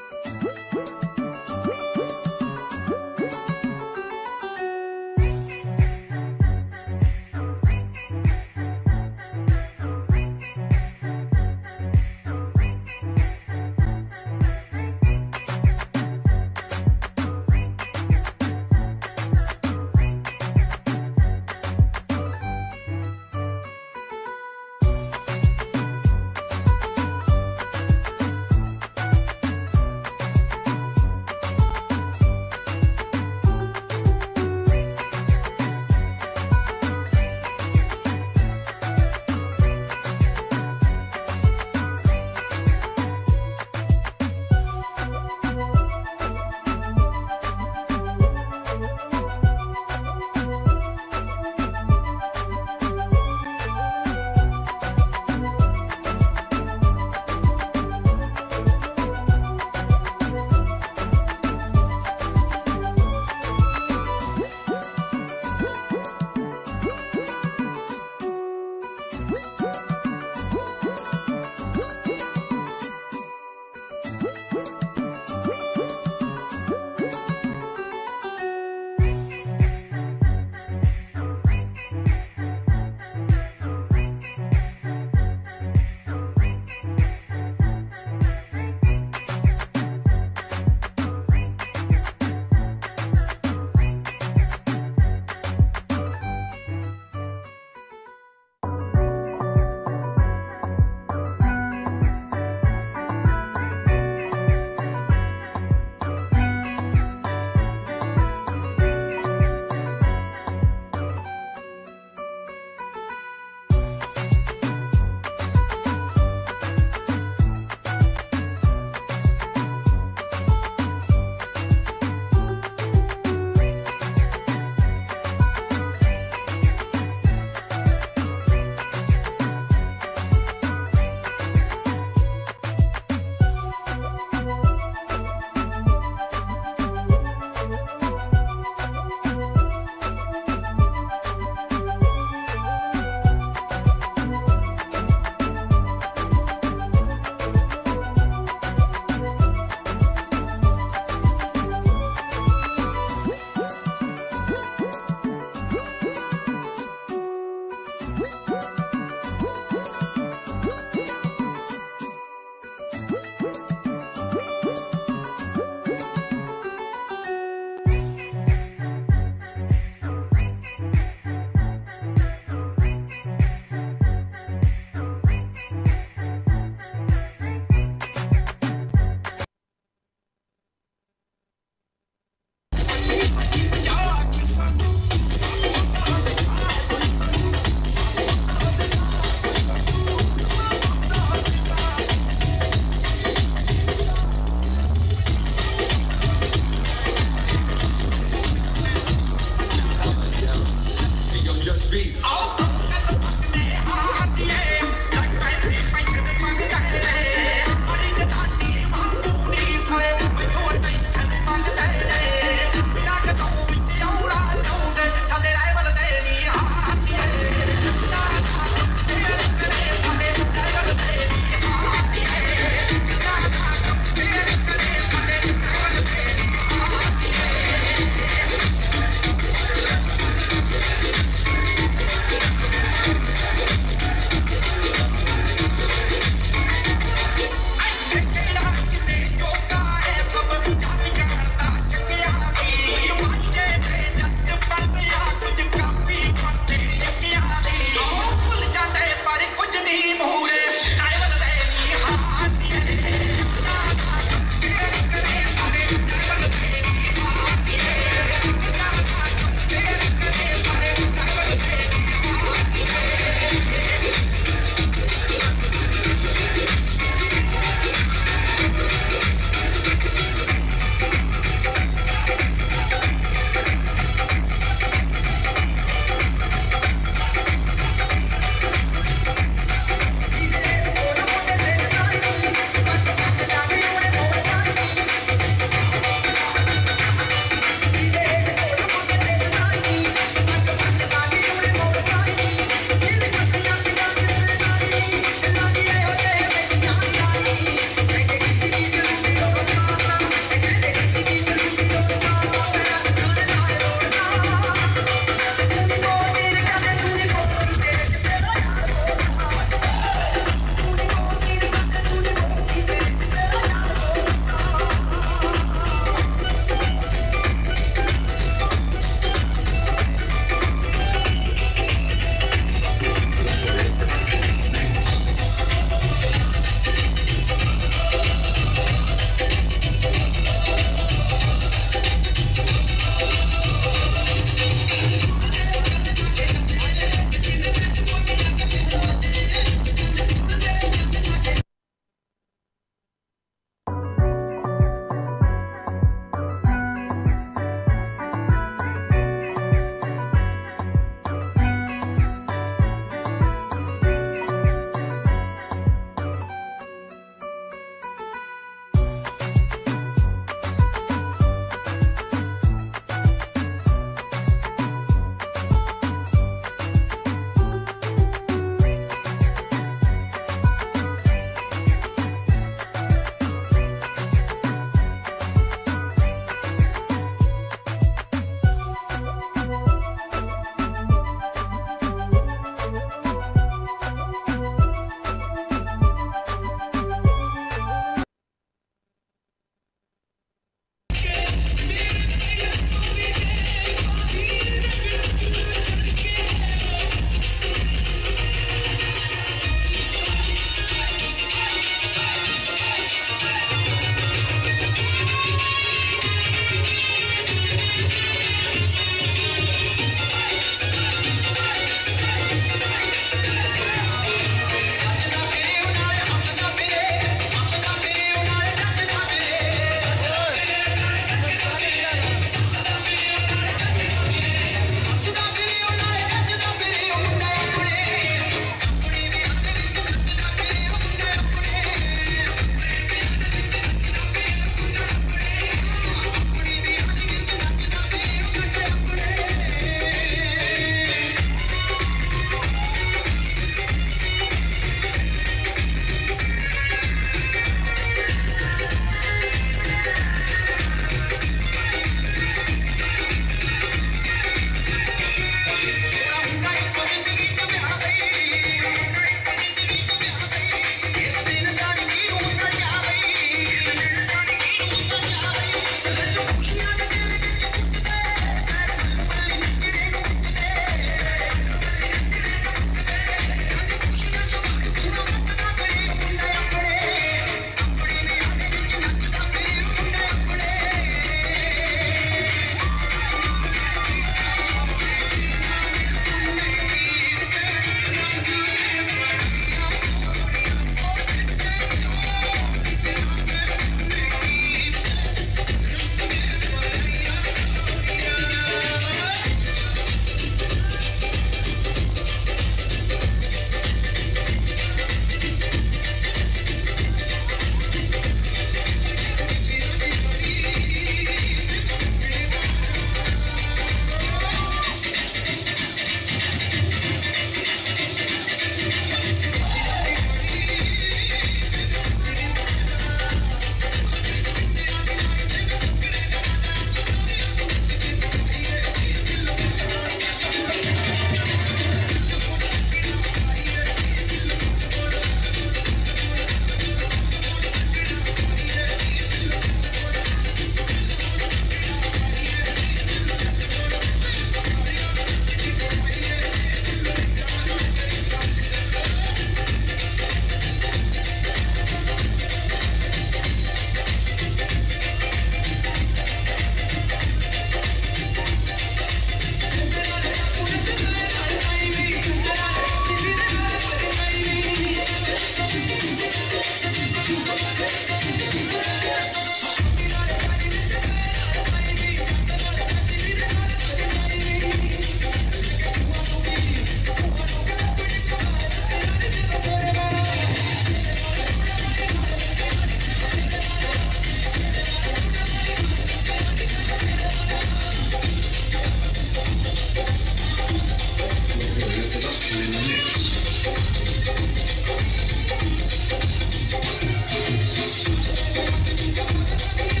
えっ?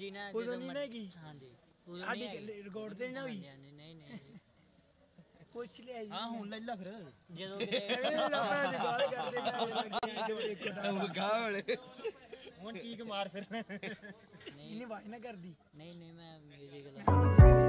ਮਰਜ਼ੀ ਨਾਲ ਉਦੋਂ ਜਦੋਂ ਨਹੀਂ ਮਰ- ਨਾ ਹੈਗੀ। ਹਾਂਜੀ। ਉਦੋਂ ਸਾਡੀ ਨਹੀਂ ਹੈਗੀ। ਰਿਕਾਰਡ ਤੇ ਨਾ ਹੋਈ? ਹਾਂਜੀ, ਹਾਂਜੀ, ਨਹੀਂ ਨਹੀਂ। ਜੀ। ਪੁੱਛ ਲਿਆ ਜੀ। ਹਾਂ ਹੁਣ ਲੈ ਲਾ ਫਿਰ। ਜਦੋਂ ਐਵੇਂ ਕਿਤੇ ਲੋਕਾਂ ਦੀ ਗੱਲ ਕਰਦੇ ਨੇ ਗਾ ਵਾਲੇ। ਹੁਣ ਚੀਕ ਮਾਰ ਫਿਰ। ਨਹੀਂ। ਇਹਨੇ ਵਾਜ ਨਾ ਕਰਦੀ। ਨਹੀਂ ਨਹੀਂ ਮੈਂ ਮਿਊਜ਼ਿਕ ਯਾਰ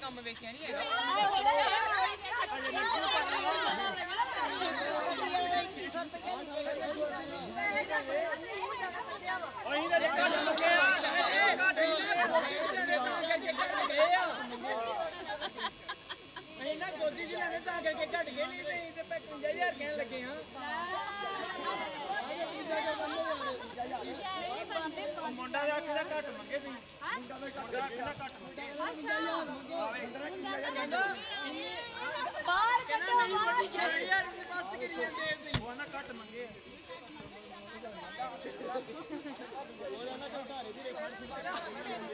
ਕੰਮ ਵੇਖਿਆ ਨਹੀਂ ਹੈਗਾ ਅਸੀਂ ਨਾ ਗੋਦੀ ਚ ਲੈਣੇ ਤਾਂ ਕਰਕੇ ਘਟ ਗਏ ਨਹੀਂ ਤੇ ਤੇ 55000 ਕਹਿਣ ਲੱਗੇ ਹਾਂ। ਮੁੰਡਾ ਦਾ ਕਿਹੜਾ ਘੱਟ ਮੰਗੇ ਤੁਸੀਂ। ਮੁੰਡਾ ਦਾ ਘੱਟ ਮੰਗੇ। ਕਹਿੰਦਾ ਬਾਹਰ ਕਹਿੰਦਾ ਨਹੀਂ ਵੱਡੀ 11000 ਦੇ ਬਸ ਕਰੀ ਜਾਂਦੇ ਇਸ ਉਹ ਨਾ ਘੱਟ ਮੰਗੇ। ਹਾਂ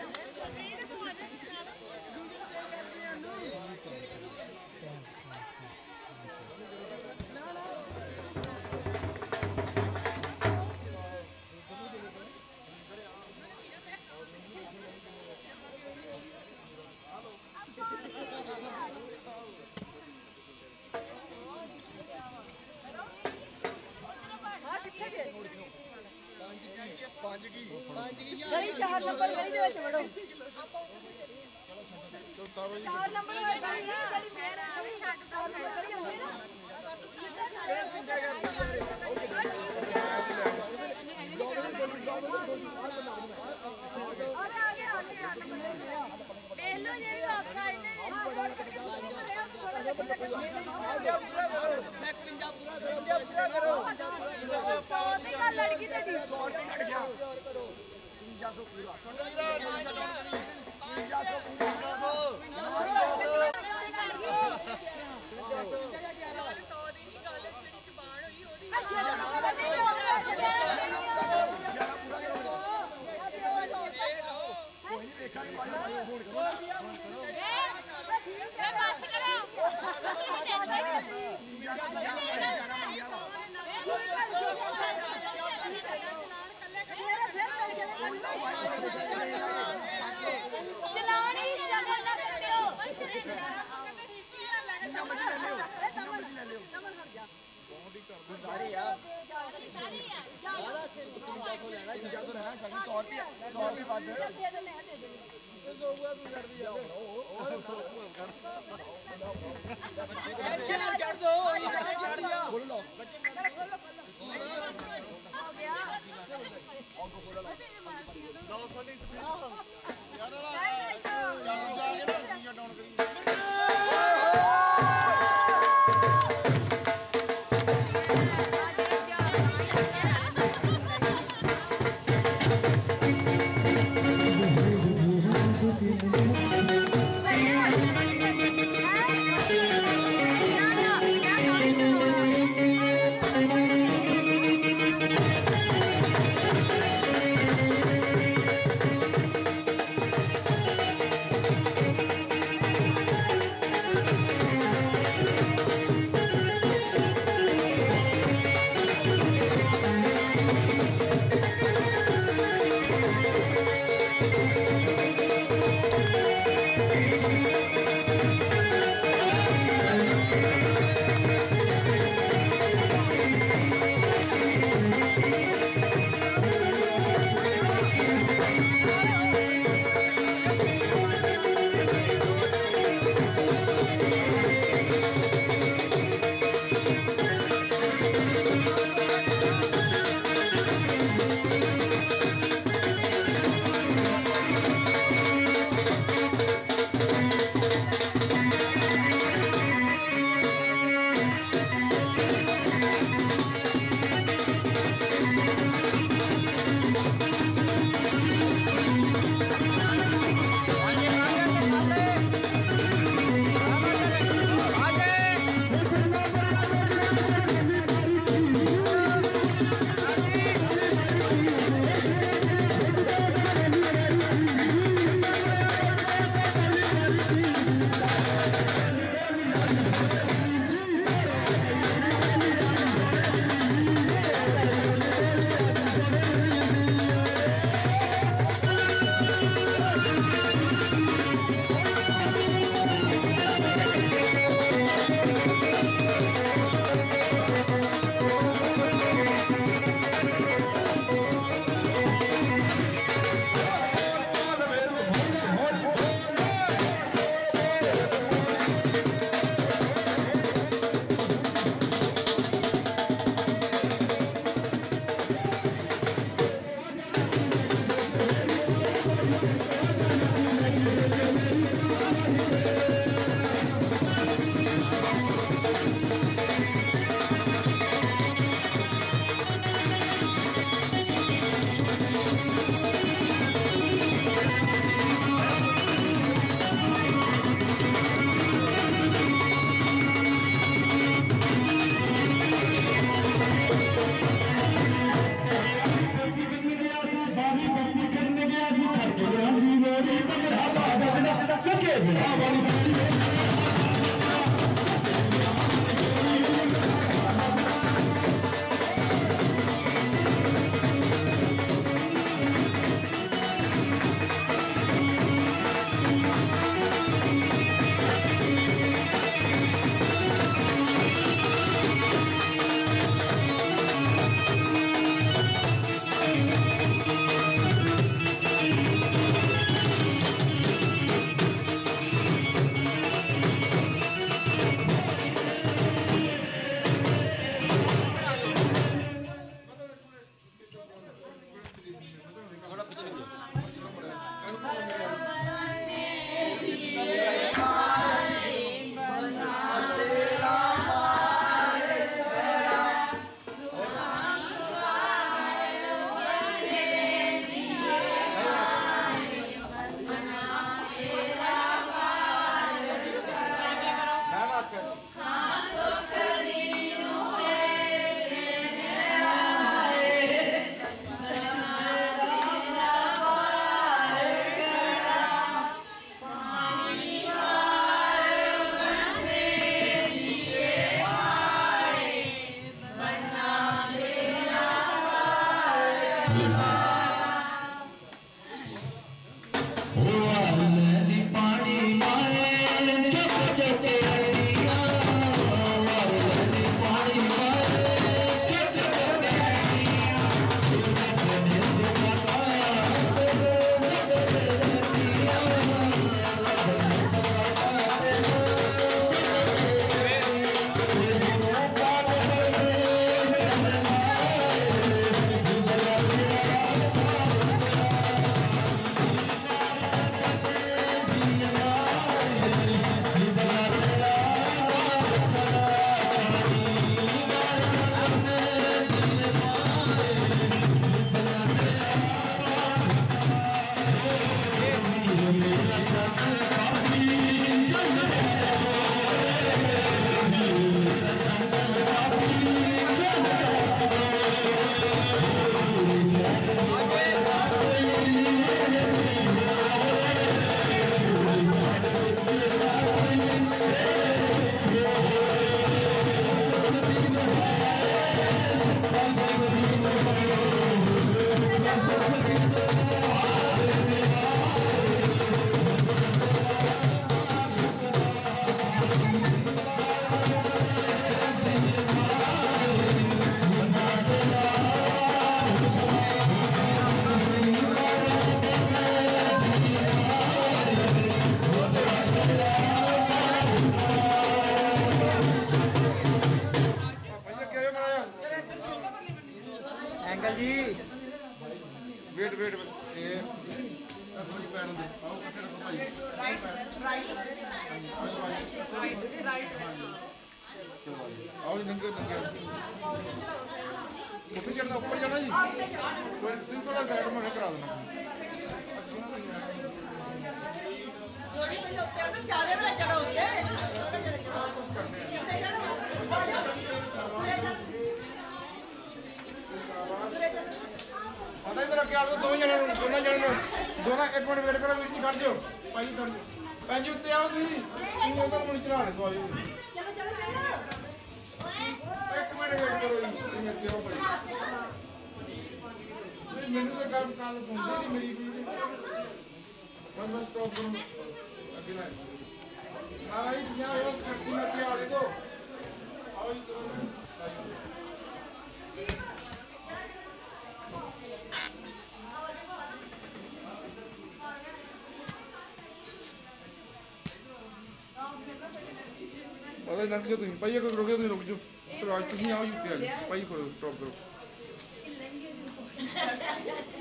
ਹਟ ਜਾਓ ਤੁਸੀਂ ਭਾਈ ਅਗਰ ਰੁਕੇ ਰੁਕ ਜਾਓ ਚਲੋ ਅੱਜ ਤੁਸੀਂ ਆਓ ਯੂਕੇ ਆ ਜਾਓ ਕਰੋ ਸਟਾਪ ਕਰੋ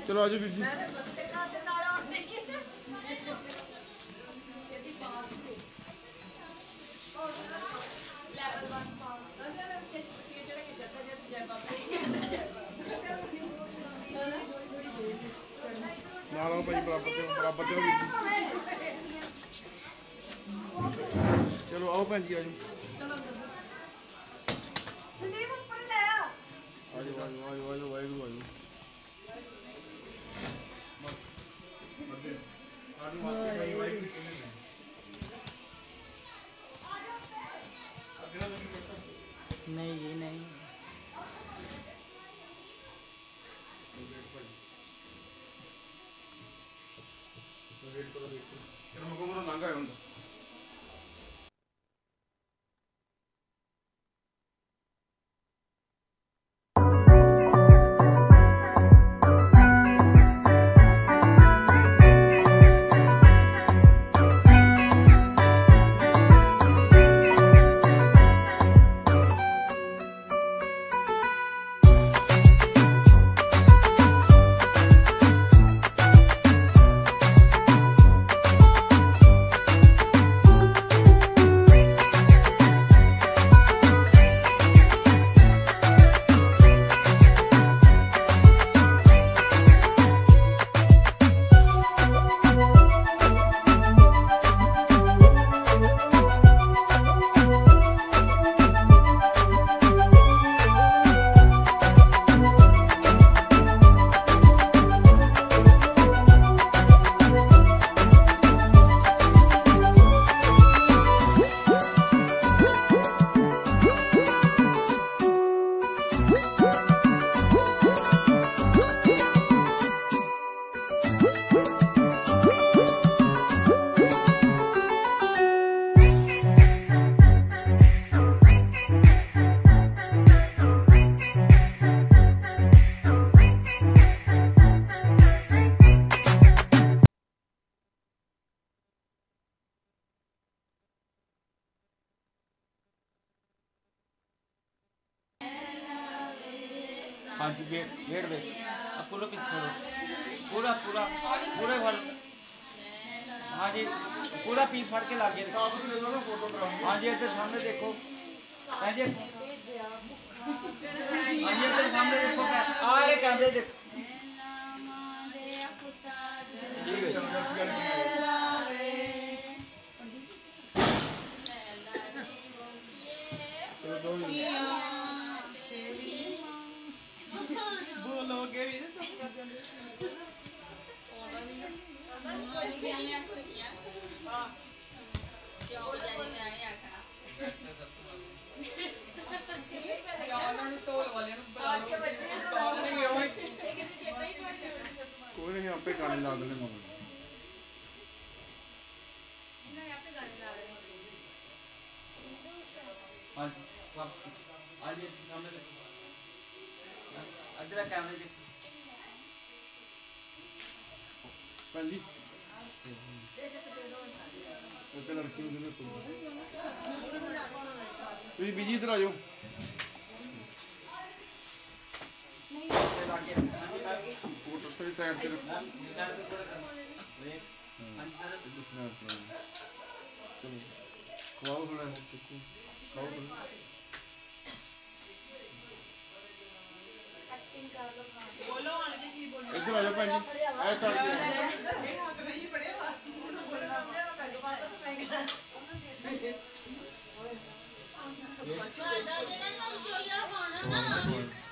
ਚਲੋ ਆਜੋ ਵੀਰ ਜੀ ਬਰਾਬਰ ਤੇ ਬਰਾਬਰ ਤੇ ਵੀਰ ਜੀ ਚਲੋ ਆਓ ਭੈਣ ਜੀ ਆਜੋ ਸੰਦੀਪ ਉੱਪਰ ਲੈ ਆ। ਆਜੋ ਆਜੋ ਆਜੋ ਆਜੋ ਵਾਹਿਗੁਰੂ ਆਜੋ ਆਜੋ ਮਾਤੇ ਭਾਈ ਵਾਹਿਗੁਰੂ। ਨਹੀਂ ਜੀ ਨਹੀਂ। ਵੇਟ ਕਰੋ ਵੇਟ ਕਰੋ ਚਲੋ ਮਗੋ ਮਰੋ ਲੰਘ ਆਇਓ ਹੁਣ ਤੁਸੀਂ ਬੀਜੀ ਇੱਧਰ ਆ ਜਾਓ। ਤੇ ਫੋਟੋ ਸਰੀ ਸਾਈਡ ਤੇ ਰੱਖੋ ਚਲੋ ਖਵਾਓ ਥੋੜਾ ਚੱਕੂ ਖਾਓ ਥੋੜਾ ਬੋਲੋ ਆਣ ਕੇ ਕੀ ਬੋਲੋ ਇੱਧਰ ਆ ਜਾਓ ਭੈਣ ਜੀ। ਐ ਸਾਈਡ ਤੇ ਹੱਥ ਨਹੀਂ ਬੜੇ ਹੱਥ ਬੋਲਣਾ ਪਿਆ ਪੈਗ ਬਾਤ ਪੈਗ ਤੁਹਾਡਾ ਜਿਹੜਾ ਨਾਲ ਚੋਲਿਆ ਖਾਣਾ ਨਾ